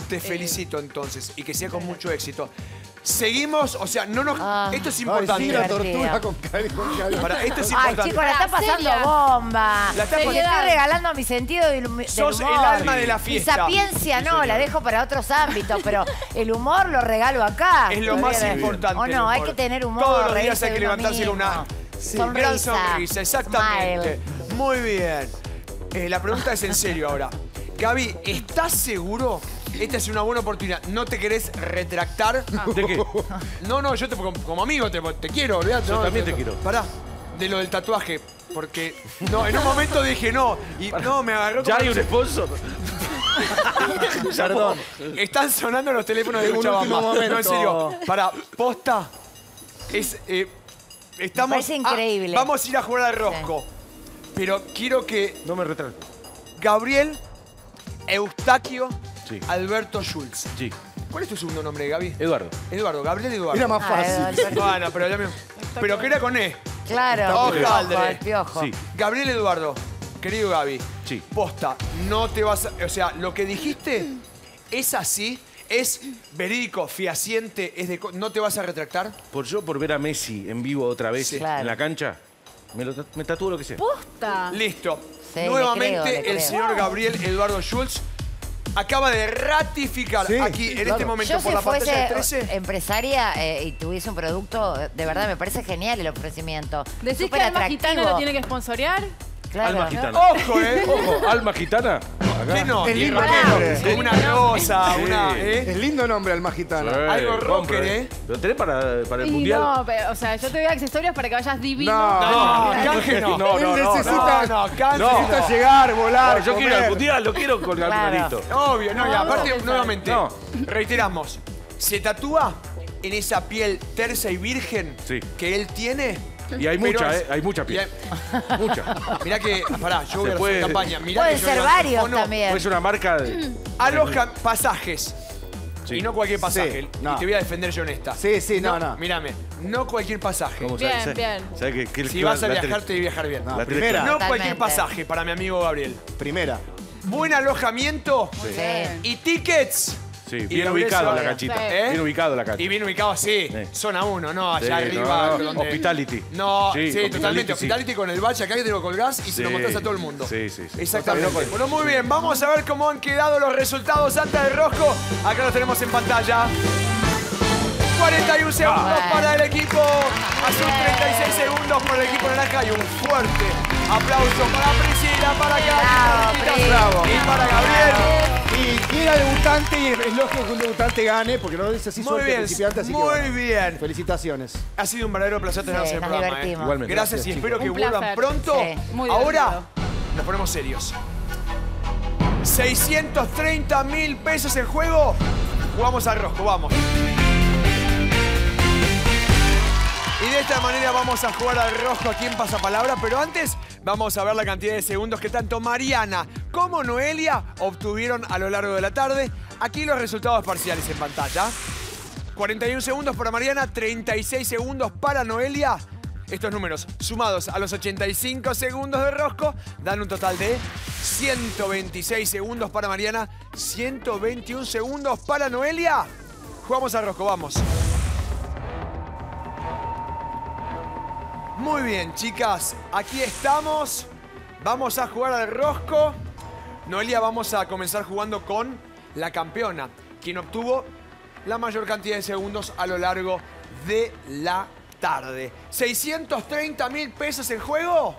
te felicito entonces y que sea con mucho éxito. Seguimos, o sea, no nos. Ah. esto es Ay, importante. sí, la tortura con. Con. Para, esto es Ay, importante. chicos, la está pasando bomba. La está Le pasando- estoy regalando mi sentido hum- del Sos el alma de la Mi fiesta. sapiencia no, la dejo para otros ámbitos, pero el humor lo regalo acá. Es lo más Bien. importante. O el no, hay que tener humor. Todos los días hay que de levantarse con una mismo. gran sonrisa. Exactamente. Smile. Muy bien. Eh, la pregunta es en serio ahora. Gaby, ¿estás seguro? Esta es una buena oportunidad. ¿No te querés retractar? ¿De qué? No, no, yo te, como, como amigo te, te quiero, olvidate. Yo no, también te quiero. Pará, de lo del tatuaje. Porque, no, en un momento dije no. Y no, me agarró ¿Ya hay un sponsor? Perdón. Están sonando los teléfonos de Cochabamba. último momento. No, en serio. Para, posta. Es. eh, estamos. Me parece increíble. Ah, vamos a ir a jugar al rosco. Pero quiero que No me retrato. Gabriel Eustaquio Sí. Alberto Schultz. Sí. ¿Cuál es tu segundo nombre, Gaby? Eduardo. Eduardo, Gabriel Eduardo. Era más Ah, fácil. Bueno, pero ya me- Pero que era con E. Claro, el Ojaldre. piojo, el piojo. Sí. Gabriel Eduardo, querido Gaby. Sí. Posta, no te vas a. O sea, lo que dijiste es así, es verídico, fehaciente, es de. co- ¿No te vas a retractar? Por yo, por ver a Messi en vivo otra vez Sí. Claro. en la cancha, me, lo, me tatúo lo que sea. Posta. Listo. Sí, le Nuevamente, creo, le el creo. señor Gabriel Eduardo Schultz acaba de ratificar Sí, aquí, en claro. este momento, Yo por si la pantalla de fuese 13. empresaria eh, y tuviese un producto, de verdad me parece genial el ofrecimiento. ¿Decís Súper que Alma atractivo. Gitana lo tiene que sponsorear? Claro. Alma gitana. Ojo, eh. Ojo, alma gitana. Acá. ¿Qué no? Es lindo nombre. una rosa, Sí. una... ¿eh? Es lindo nombre al Magitano. Eh, Algo rocker, compre. ¿eh? ¿Lo tenés para, para el Y mundial? no, pero, o sea, yo te doy accesorios para que vayas divino. No, No, canje no. No, Él no, no, necesita, no, no, canje necesita no. llegar, volar, No, yo quiero al mundial, lo quiero con Claro. algo Obvio, no, y aparte, nuevamente, No. reiteramos, se tatúa en esa piel tersa y virgen Sí. que él tiene. Y hay pero mucha, es- ¿eh? Hay mucha piel. hay- Mucha. Mirá que, pará, yo voy a hacer puede- campaña. Mirá Pueden que yo ser levanto varios también. Es una marca de... Aloja pasajes. Sí. Y no cualquier pasaje. Sí, no. Y te voy a defender yo en esta. Sí, sí, no, no. Mírame, no cualquier pasaje. ¿Cómo Bien, sabes? bien. ¿Sabes que, que el- Si vas a la viajar, te debe viajar bien. No, La primera. No Totalmente. cualquier pasaje para mi amigo Gabriel. Primera. Buen alojamiento Sí. y tickets. Sí, Y bien ubicado la canchita. Sí. ¿Eh? Bien ubicado la cancha. Y bien ubicado, sí. Sí. Zona 1, no, allá Sí, arriba. no, no, donde- Hospitality. No, sí, Sí, totalmente. Hospitality, sí. Hospitality con el bache acá que te lo colgás y se Sí. lo montás a todo el mundo. Sí, sí, sí. Exactamente. Bien. Bueno, muy bien. Vamos a ver cómo han quedado los resultados antes del rosco. Acá los tenemos en pantalla. 41 segundos Bueno. para el equipo azul, 36 segundos para el equipo naranja y un fuerte aplauso para Priscila, para. Bravo. y para Gabriel. Y era debutante y es lógico que un debutante gane, porque no dice así Muy suerte bien, principiante, así que muy bueno. bien. Felicitaciones. Ha sido un verdadero placer tenernos Sí, en el programa. ¿eh? Igualmente. Gracias, y espero que vuelvan pronto. Sí. Muy Ahora divertido. nos ponemos serios. 630 mil pesos en juego. Jugamos al rosco, vamos. Y de esta manera vamos a jugar al rosco aquí en Pasapalabra, pero antes vamos a ver la cantidad de segundos que tanto Mariana como Noelia obtuvieron a lo largo de la tarde. Aquí los resultados parciales en pantalla. 41 segundos para Mariana, 36 segundos para Noelia. Estos números sumados a los 85 segundos de Rosco dan un total de 126 segundos para Mariana, 121 segundos para Noelia. Jugamos a Rosco, vamos. Muy bien, chicas, aquí estamos. Vamos a jugar al Rosco. Noelia, vamos a comenzar jugando con la campeona, quien obtuvo la mayor cantidad de segundos a lo largo de la tarde. 630 mil pesos en juego.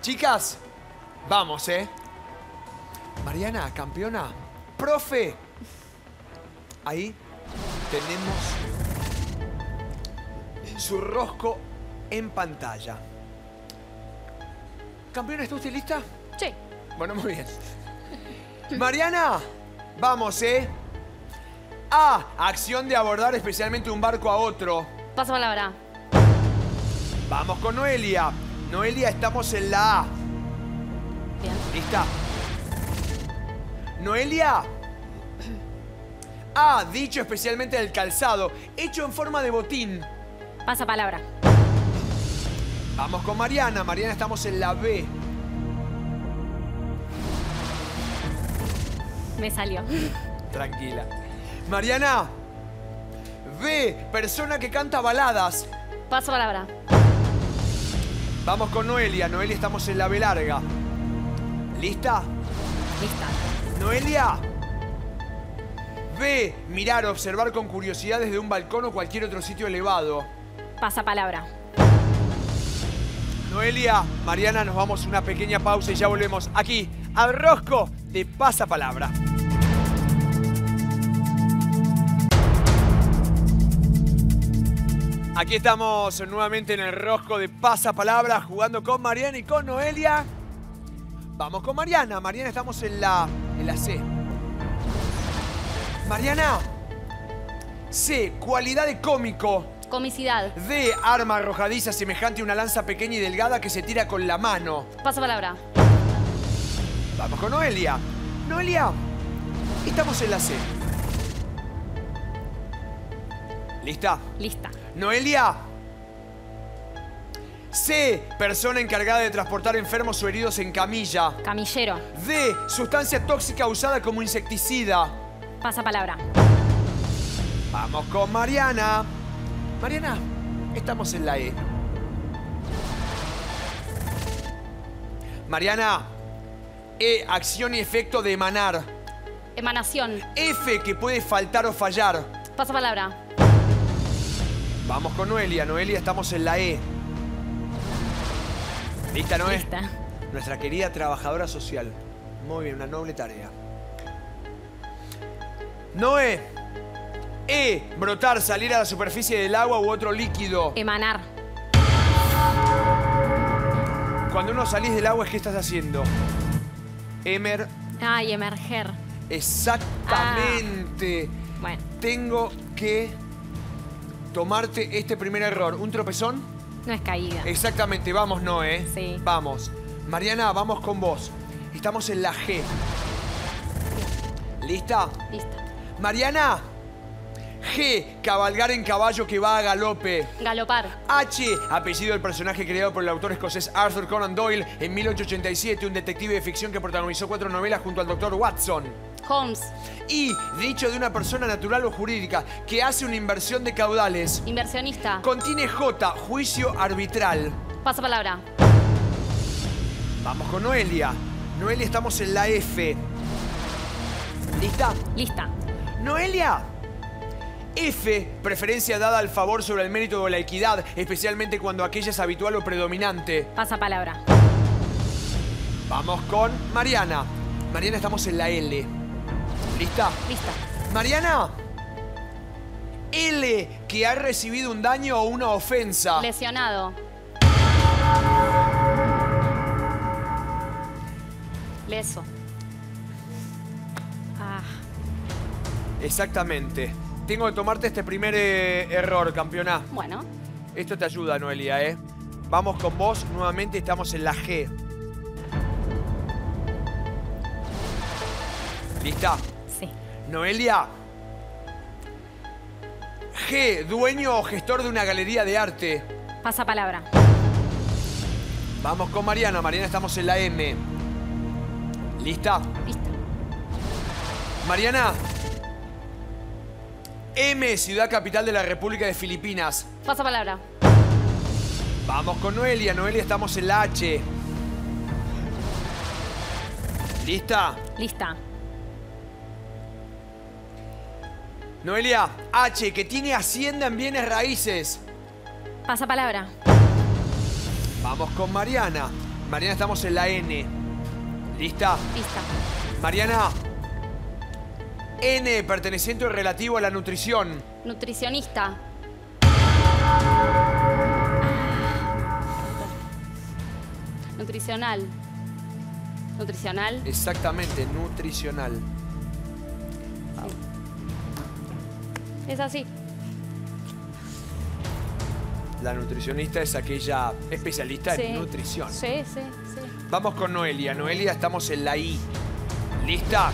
Chicas, vamos, ¿eh? Mariana, campeona. Profe. Ahí tenemos su rosco en pantalla. Campeona, ¿está usted lista? Sí. Bueno, muy bien. Mariana, vamos, ¿eh? A. Acción de abordar especialmente un barco a otro. Paso palabra. Vamos con Noelia. Noelia, estamos en la A. Bien. ¿Lista? Noelia. A. Dicho especialmente del calzado. Hecho en forma de botín. Pasa palabra. Vamos con Mariana. Mariana, estamos en la B. Me salió. Tranquila. Mariana. B. Persona que canta baladas. Paso palabra. Vamos con Noelia. Noelia, estamos en la B larga. ¿Lista? Lista. Noelia. B. Mirar, observar con curiosidad desde un balcón o cualquier otro sitio elevado. Pasa palabra. Noelia, Mariana, nos vamos a una pequeña pausa y ya volvemos aquí al rosco de Pasapalabra. Aquí estamos nuevamente en el rosco de Pasapalabra jugando con Mariana y con Noelia. Vamos con Mariana. Mariana, estamos en la, en la C. Mariana. C. Cualidad de cómico. Comicidad. D. Arma arrojadiza semejante a una lanza pequeña y delgada que se tira con la mano. Paso palabra. Vamos con Noelia. Noelia, estamos en la C. ¿Lista? Lista. Noelia. C. Persona encargada de transportar enfermos o heridos en camilla. Camillero. D. Sustancia tóxica usada como insecticida. Pasa palabra. Vamos con Mariana. Mariana, estamos en la E. Mariana, E, acción y efecto de emanar. Emanación. F, que puede faltar o fallar. Pasa palabra. Vamos con Noelia. Noelia, estamos en la E. ¿Lista, Noé? Lista. Nuestra querida trabajadora social. Muy bien, una noble tarea. Noé. E. Brotar, salir a la superficie del agua u otro líquido. Emanar. Cuando uno salís del agua, ¿qué estás haciendo? Emer. Ay, emerger. Exactamente. Bueno, Tengo que tomarte este primer error. ¿Un tropezón? no es caída. Exactamente, vamos, Noé. Sí. Vamos. Mariana, vamos con vos. Estamos en la G. ¿Lista? Listo. Mariana. G, cabalgar en caballo que va a galope. Galopar. H, apellido del personaje creado por el autor escocés Arthur Conan Doyle en 1887, un detective de ficción que protagonizó cuatro novelas junto al doctor Watson. Holmes. Y, dicho de una persona natural o jurídica que hace una inversión de caudales. Inversionista. Contiene J, juicio arbitral. Pasa palabra. Vamos con Noelia. Noelia, estamos en la F. ¿Lista? Lista. Noelia. F, preferencia dada al favor sobre el mérito o la equidad, especialmente cuando aquella es habitual o predominante. Pasa palabra. Vamos con Mariana. Mariana, estamos en la L. ¿Lista? Lista. Mariana. L, que ha recibido un daño o una ofensa. Lesionado. Leso. Ah, Exactamente. Tengo que tomarte este primer eh, error, campeona. bueno. Esto te ayuda, Noelia, ¿eh? Vamos con vos. Nuevamente estamos en la G. ¿Lista? Sí. Noelia. G, dueño o gestor de una galería de arte. Pasa palabra. Vamos con Mariana. Mariana, estamos en la M. ¿Lista? Lista. Mariana. M, ciudad capital de la República de Filipinas. Pasa palabra. Vamos con Noelia. Noelia, estamos en la H. ¿Lista? Lista. Noelia, H, que tiene hacienda en bienes raíces. Pasa palabra. Vamos con Mariana. Mariana, estamos en la N. ¿Lista? Lista. Mariana. N, perteneciente o relativo a la nutrición. Nutricionista. Nutricional. Nutricional. Exactamente, nutricional. Es así. La nutricionista es aquella especialista Sí. en nutrición. Sí, sí, sí. Vamos con Noelia. Noelia, estamos en la I. ¿Lista?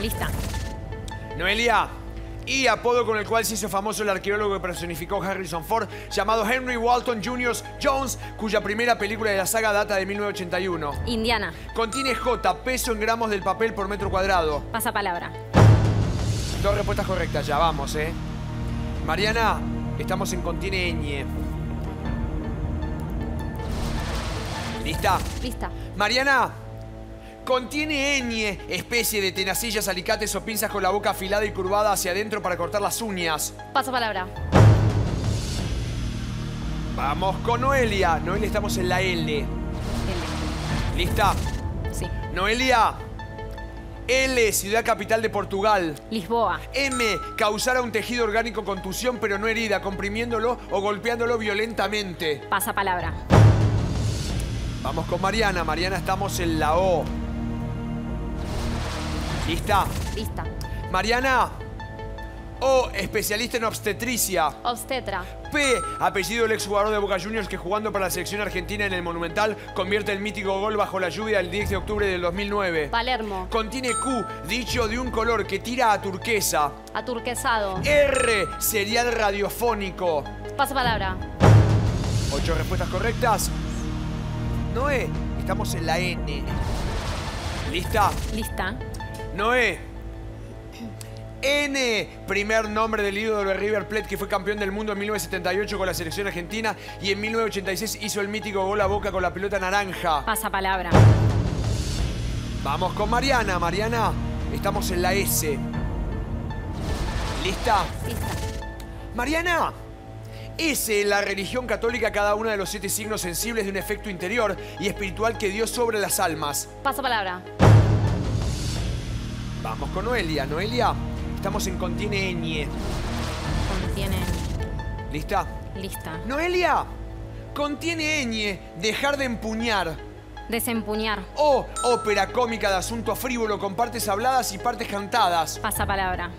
Lista. Noelia. Y apodo con el cual se hizo famoso el arqueólogo que personificó Harrison Ford, llamado Henry Walton Jr. Jones, cuya primera película de la saga data de 1981. Indiana. Contiene J, peso en gramos del papel por metro cuadrado. Pasa palabra. Dos respuestas correctas, ya vamos, ¿eh? Mariana, estamos en contiene ñ. ¿Lista? Lista. Mariana, contiene ñ, especie de tenacillas, alicates o pinzas con la boca afilada y curvada hacia adentro para cortar las uñas. Pasa palabra. Vamos con Noelia. Noelia, estamos en la L. L. ¿Lista? Sí. Noelia. L, ciudad capital de Portugal. Lisboa. M, causar a un tejido orgánico contusión pero no herida, comprimiéndolo o golpeándolo violentamente. Pasa palabra. Vamos con Mariana. Mariana, estamos en la O. ¿Lista? Lista. Mariana. O, especialista en obstetricia. Obstetra. P, apellido del exjugador de Boca Juniors que jugando para la selección argentina en el Monumental convierte el mítico gol bajo la lluvia el 10 de octubre del 2009. Palermo. Contiene Q, dicho de un color que tira a turquesa. Aturquesado. R, serial radiofónico. Pasa palabra. Ocho respuestas correctas. Noé, estamos en la N. ¿Lista? Lista. Noé. N, primer nombre del ídolo de River Plate que fue campeón del mundo en 1978 con la selección argentina y en 1986 hizo el mítico gol a boca con la pelota naranja. Pasa palabra. Vamos con Mariana. Mariana, estamos en la S. ¿Lista? Lista. Mariana. S, la religión católica, cada uno de los siete signos sensibles de un efecto interior y espiritual que Dios sobre las almas. Pasa palabra. Vamos con Noelia. Noelia, estamos en contiene ñ. Contiene. ¿Lista? Lista. Noelia, contiene ñ, dejar de empuñar. Desempuñar. O ópera cómica de asunto frívolo con partes habladas y partes cantadas. Pasapalabra.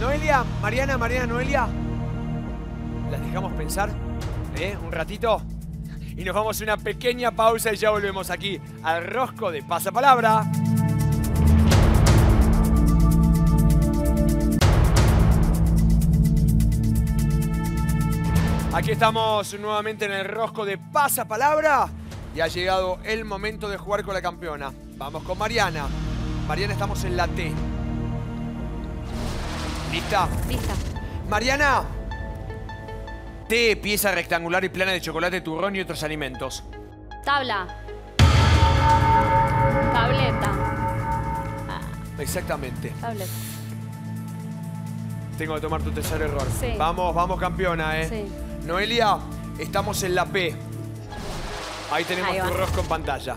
Noelia, Mariana, Mariana, Noelia. ¿Las dejamos pensar? ¿Eh? Un ratito. Y nos vamos a una pequeña pausa y ya volvemos aquí al rosco de Pasapalabra. Aquí estamos nuevamente en el rosco de Pasapalabra y ha llegado el momento de jugar con la campeona. Vamos con Mariana. Mariana, estamos en la T. ¿Lista? Lista. Mariana. T, pieza rectangular y plana de chocolate, turrón y otros alimentos. Tabla. Tableta. Exactamente. Tableta. Tengo que tomar tu tercer error. Sí. Vamos, vamos campeona, ¿eh? Sí. Noelia, estamos en la P. Ahí tenemos Ahí tu rosco en pantalla.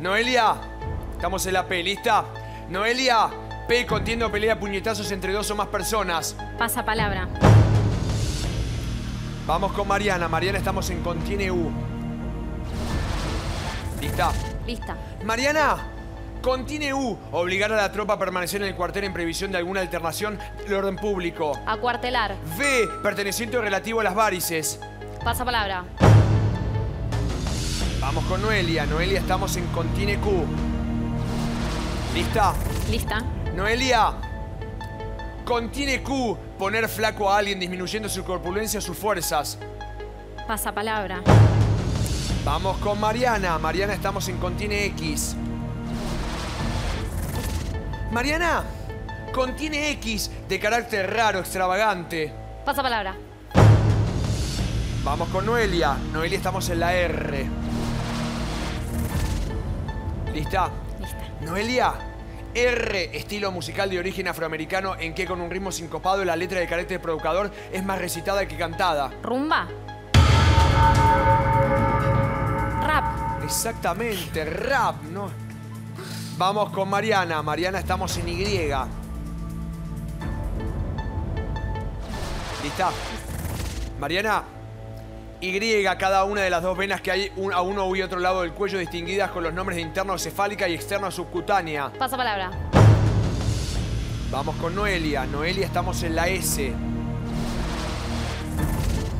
Noelia, estamos en la P, ¿lista? Noelia, P contiendo pelea puñetazos entre dos o más personas. Pasapalabra. Vamos con Mariana. Mariana, estamos en contiene U. ¿Lista? Lista. Mariana, contiene U. Obligar a la tropa a permanecer en el cuartel en previsión de alguna alternación del orden público. Acuartelar. V, perteneciente o relativo a las varices. Pasapalabra. Vamos con Noelia. Noelia, estamos en contiene Q. ¿Lista? Lista. Noelia, contiene Q. Poner flaco a alguien disminuyendo su corpulencia o sus fuerzas. Pasapalabra. Vamos con Mariana. Mariana, estamos en contiene X. Mariana, contiene X de carácter raro, extravagante. Pasapalabra. Vamos con Noelia. Noelia, estamos en la R. ¿Lista? Lista. Noelia, R, estilo musical de origen afroamericano en que con un ritmo sincopado la letra de carácter provocador es más recitada que cantada. Rumba. Rap. Exactamente, rap, ¿no? Vamos con Mariana. Mariana, estamos en Y. ¿Lista? Mariana, Y, cada una de las dos venas que hay un- a uno y otro lado del cuello distinguidas con los nombres de interno cefálica y externo subcutánea. Pasapalabra. Vamos con Noelia. Noelia, estamos en la S.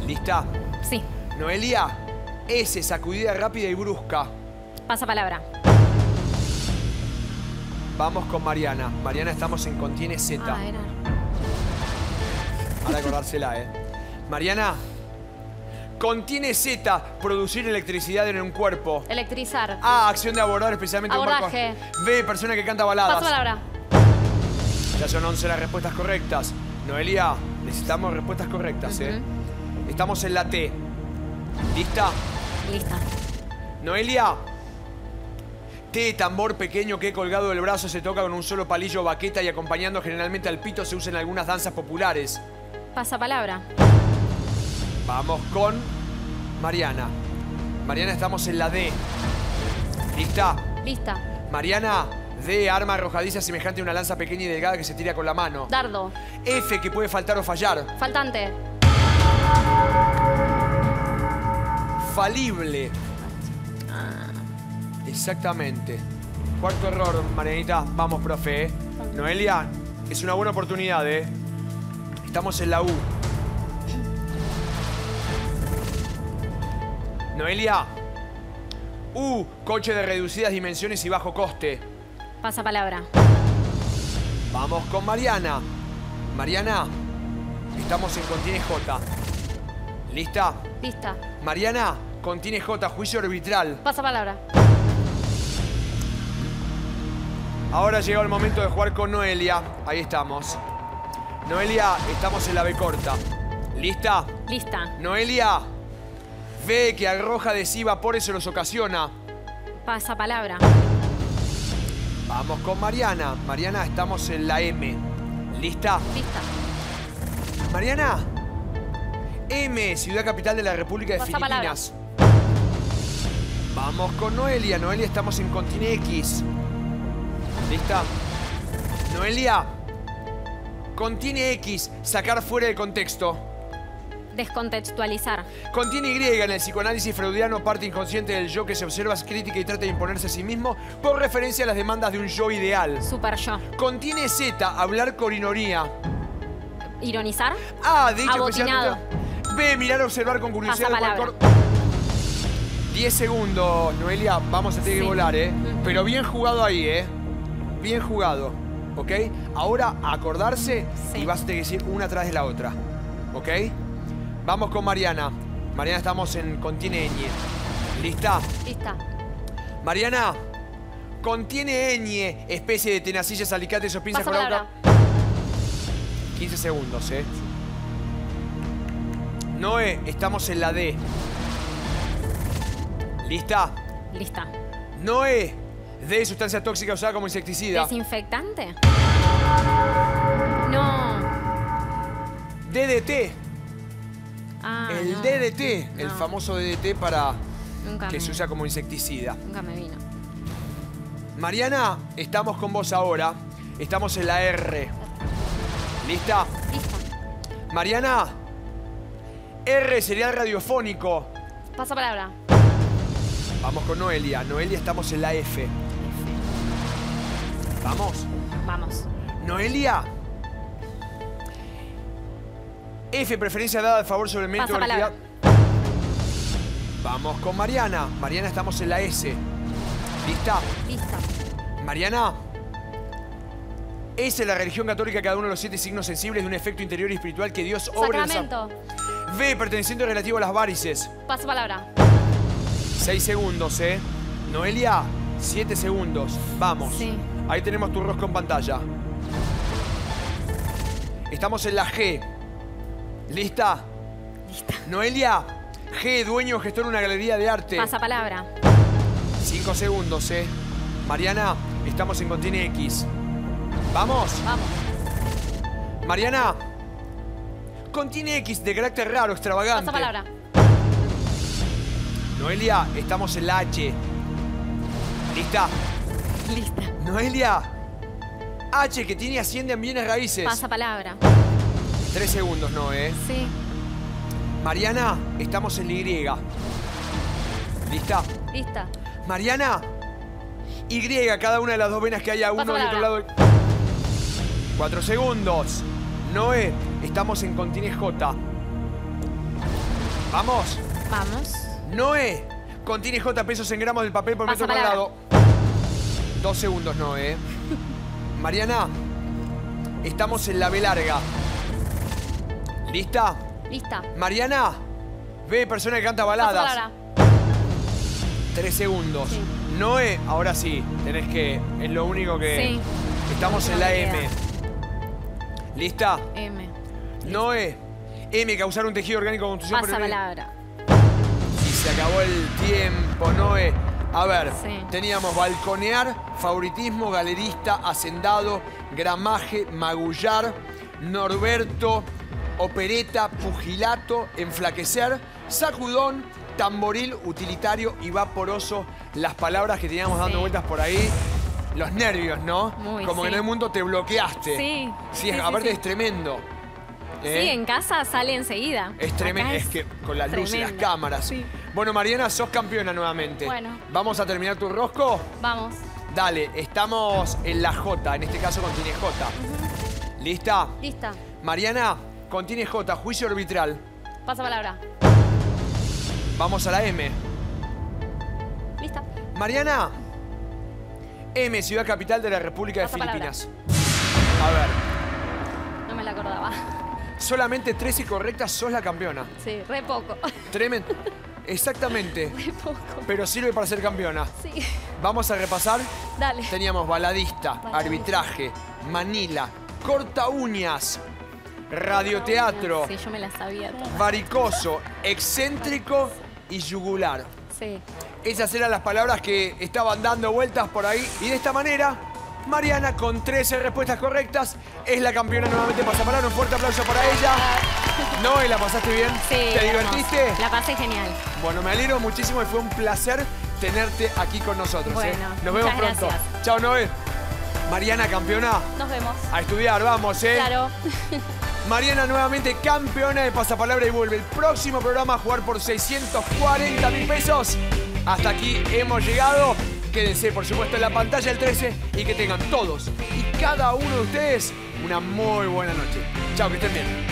¿Lista? Sí. Noelia, S, sacudida rápida y brusca. Pasapalabra. Vamos con Mariana. Mariana, estamos en Contiene Z. Ah, era. Para acordársela, ¿eh? Mariana, contiene Z, producir electricidad en un cuerpo. Electrizar. A, acción de abordar especialmente un barco. Abordaje. B, persona que canta baladas. Pasapalabra. Ya son 11 las respuestas correctas. Noelia, necesitamos respuestas correctas, ¿eh? Estamos en la T. ¿Lista? Lista. Noelia. T, tambor pequeño que colgado del brazo se toca con un solo palillo o baqueta y acompañando generalmente al pito se usa en algunas danzas populares. Pasapalabra. Vamos con Mariana. Mariana, estamos en la D. ¿Lista? Lista. Mariana, D, arma arrojadiza semejante a una lanza pequeña y delgada que se tira con la mano. Dardo. F, que puede faltar o fallar. Faltante. Falible. Exactamente. Cuarto error, Marianita. Vamos, profe. ¿eh? Noelia, es una buena oportunidad, ¿eh? Estamos en la U. Noelia. U, coche de reducidas dimensiones y bajo coste. Pasapalabra. Vamos con Mariana. Mariana, estamos en Contiene J. ¿Lista? Lista. Mariana, contiene J, juicio arbitral. Pasapalabra. Ahora llegó el momento de jugar con Noelia. Ahí estamos. Noelia, estamos en la B corta. ¿Lista? Lista. Noelia, ve que arroja de sí vapores se los ocasiona. Pasapalabra. Vamos con Mariana. Mariana, estamos en la M. ¿Lista? Lista. Mariana, M, ciudad capital de la República de. Filipinas. Vamos Vamos con Noelia. Noelia, estamos en Contine X. ¿Lista? Noelia. Contiene X, sacar fuera de contexto. Descontextualizar. Contiene Y en el psicoanálisis freudiano, parte inconsciente del yo que se observa, es crítica y trata de imponerse a sí mismo por referencia a las demandas de un yo ideal. Super yo. Contiene Z, hablar corinoría. Ironizar. A, dicho Abotinado. especialmente. B, mirar, observar con curiosidad. Pasapalabra. cual cor- 10 segundos, Noelia, vamos a tener que volar, ¿eh? Pero bien jugado ahí, ¿eh? Bien jugado, ¿ok? Ahora acordarse Sí. y vas a tener que decir una tras de la otra, ¿ok? Vamos con Mariana. Mariana, estamos en Contiene ñ. ¿Lista? Lista. Mariana, contiene ñ, especie de tenacillas, alicates o pinzas con la palabra. boca. 15 segundos, ¿eh? Noé, estamos en la D. ¿Lista? Lista. Noé, D, sustancia tóxica usada como insecticida. ¿Desinfectante? No. DDT, Ah, el no. DDT, el No. famoso DDT para Nunca que me, se usa como insecticida. Nunca me vino. Mariana, estamos con vos ahora. Estamos en la R. ¿Lista? Lista. Mariana, R serial radiofónico. Pasa palabra. Vamos con Noelia. Noelia, estamos en la F. Vamos. Vamos. Noelia. F, preferencia dada al favor sobre el mérito o la. Vamos con Mariana. Mariana, estamos en la S. ¿Lista? Lista. Mariana. S, la religión católica, cada uno de los siete signos sensibles de un efecto interior y espiritual que Dios obra en Sacramento. V, perteneciente relativo a las varices. Pasa palabra. 6 segundos, ¿eh? Noelia, 7 segundos. Vamos. Sí. Ahí tenemos tu rosco en pantalla. Estamos en la G. ¿Lista? Lista. Noelia, G, dueño o gestor de una galería de arte. Pasa palabra. 5 segundos, ¿eh? Mariana, estamos en Contiene X. ¿Vamos? Vamos. Mariana, Contiene X de carácter raro, extravagante. Pasa palabra. Noelia, estamos en la H. ¿Lista? Lista. Noelia, H que tiene asciende en bienes raíces. Pasa palabra. Tres segundos, no, ¿eh? Sí. Mariana, estamos en la Y. ¿Lista? Lista. Mariana, Y, cada una de las dos venas que haya uno del otro lado. Cuatro segundos. Noé, estamos en Contine J. Vamos. Vamos. Noé, contiene J pesos en gramos del papel por Pasa metro cuadrado. Dos segundos, Noé. Mariana, estamos en la B larga. ¿Lista? Lista. Mariana, ve persona que canta baladas. Tres segundos. Sí. Noé, ahora sí, tenés que. Es lo único que. Sí. Estamos en la M. ¿Lista? M. Noé, M, causar un tejido orgánico con. Pasa pero- palabra. Y se acabó el tiempo, Noé. A ver, Sí. teníamos balconear, favoritismo, galerista, hacendado, gramaje, magullar, Norberto, opereta, pugilato, enflaquecer, sacudón, tamboril, utilitario y vaporoso. Las palabras que teníamos dando Sí. vueltas por ahí. Los nervios, ¿no? Muy, Como que en el mundo te bloqueaste. Sí, Sí, aparte es tremendo. ¿Eh? Sí, en casa sale enseguida. Es tremendo, es que con las luces, las cámaras. Sí. Bueno, Mariana, sos campeona nuevamente. Bueno. ¿Vamos a terminar tu rosco? Vamos. Dale, estamos en la J, en este caso contiene J. ¿Lista? Lista. Mariana, contiene J, juicio arbitral. Pasa palabra. Vamos a la M. Lista. Mariana, M, ciudad capital de la República de palabra. Filipinas. A ver, No me la acordaba. solamente 13 correctas, sos la campeona. Sí, re poco. Tremendo. Exactamente. Re poco. Pero sirve para ser campeona. Sí. Vamos a repasar. Dale. Teníamos baladista, Baladista. arbitraje, manila, corta uñas, radioteatro, Sí, yo me la sabía varicoso, excéntrico y yugular. Sí. Esas eran las palabras que estaban dando vueltas por ahí. Y de esta manera, Mariana, con 13 respuestas correctas, es la campeona nuevamente. Pasa palabra, un fuerte aplauso para ella. ¿No? ¿Y la pasaste bien? Sí. ¿Te hermoso. divertiste? La pasé genial. Bueno, me alegro muchísimo y fue un placer tenerte aquí con nosotros. ¿eh? Bueno, Nos vemos pronto. gracias. Chao, Noé. Mariana, campeona. Nos vemos. A estudiar, vamos, ¿eh? Claro. Mariana nuevamente campeona de Pasapalabra y vuelve el próximo programa a jugar por 640 mil pesos. Hasta aquí hemos llegado. Quédense, por supuesto, en la pantalla del 13 y que tengan todos y cada uno de ustedes una muy buena noche. Chao, que estén bien.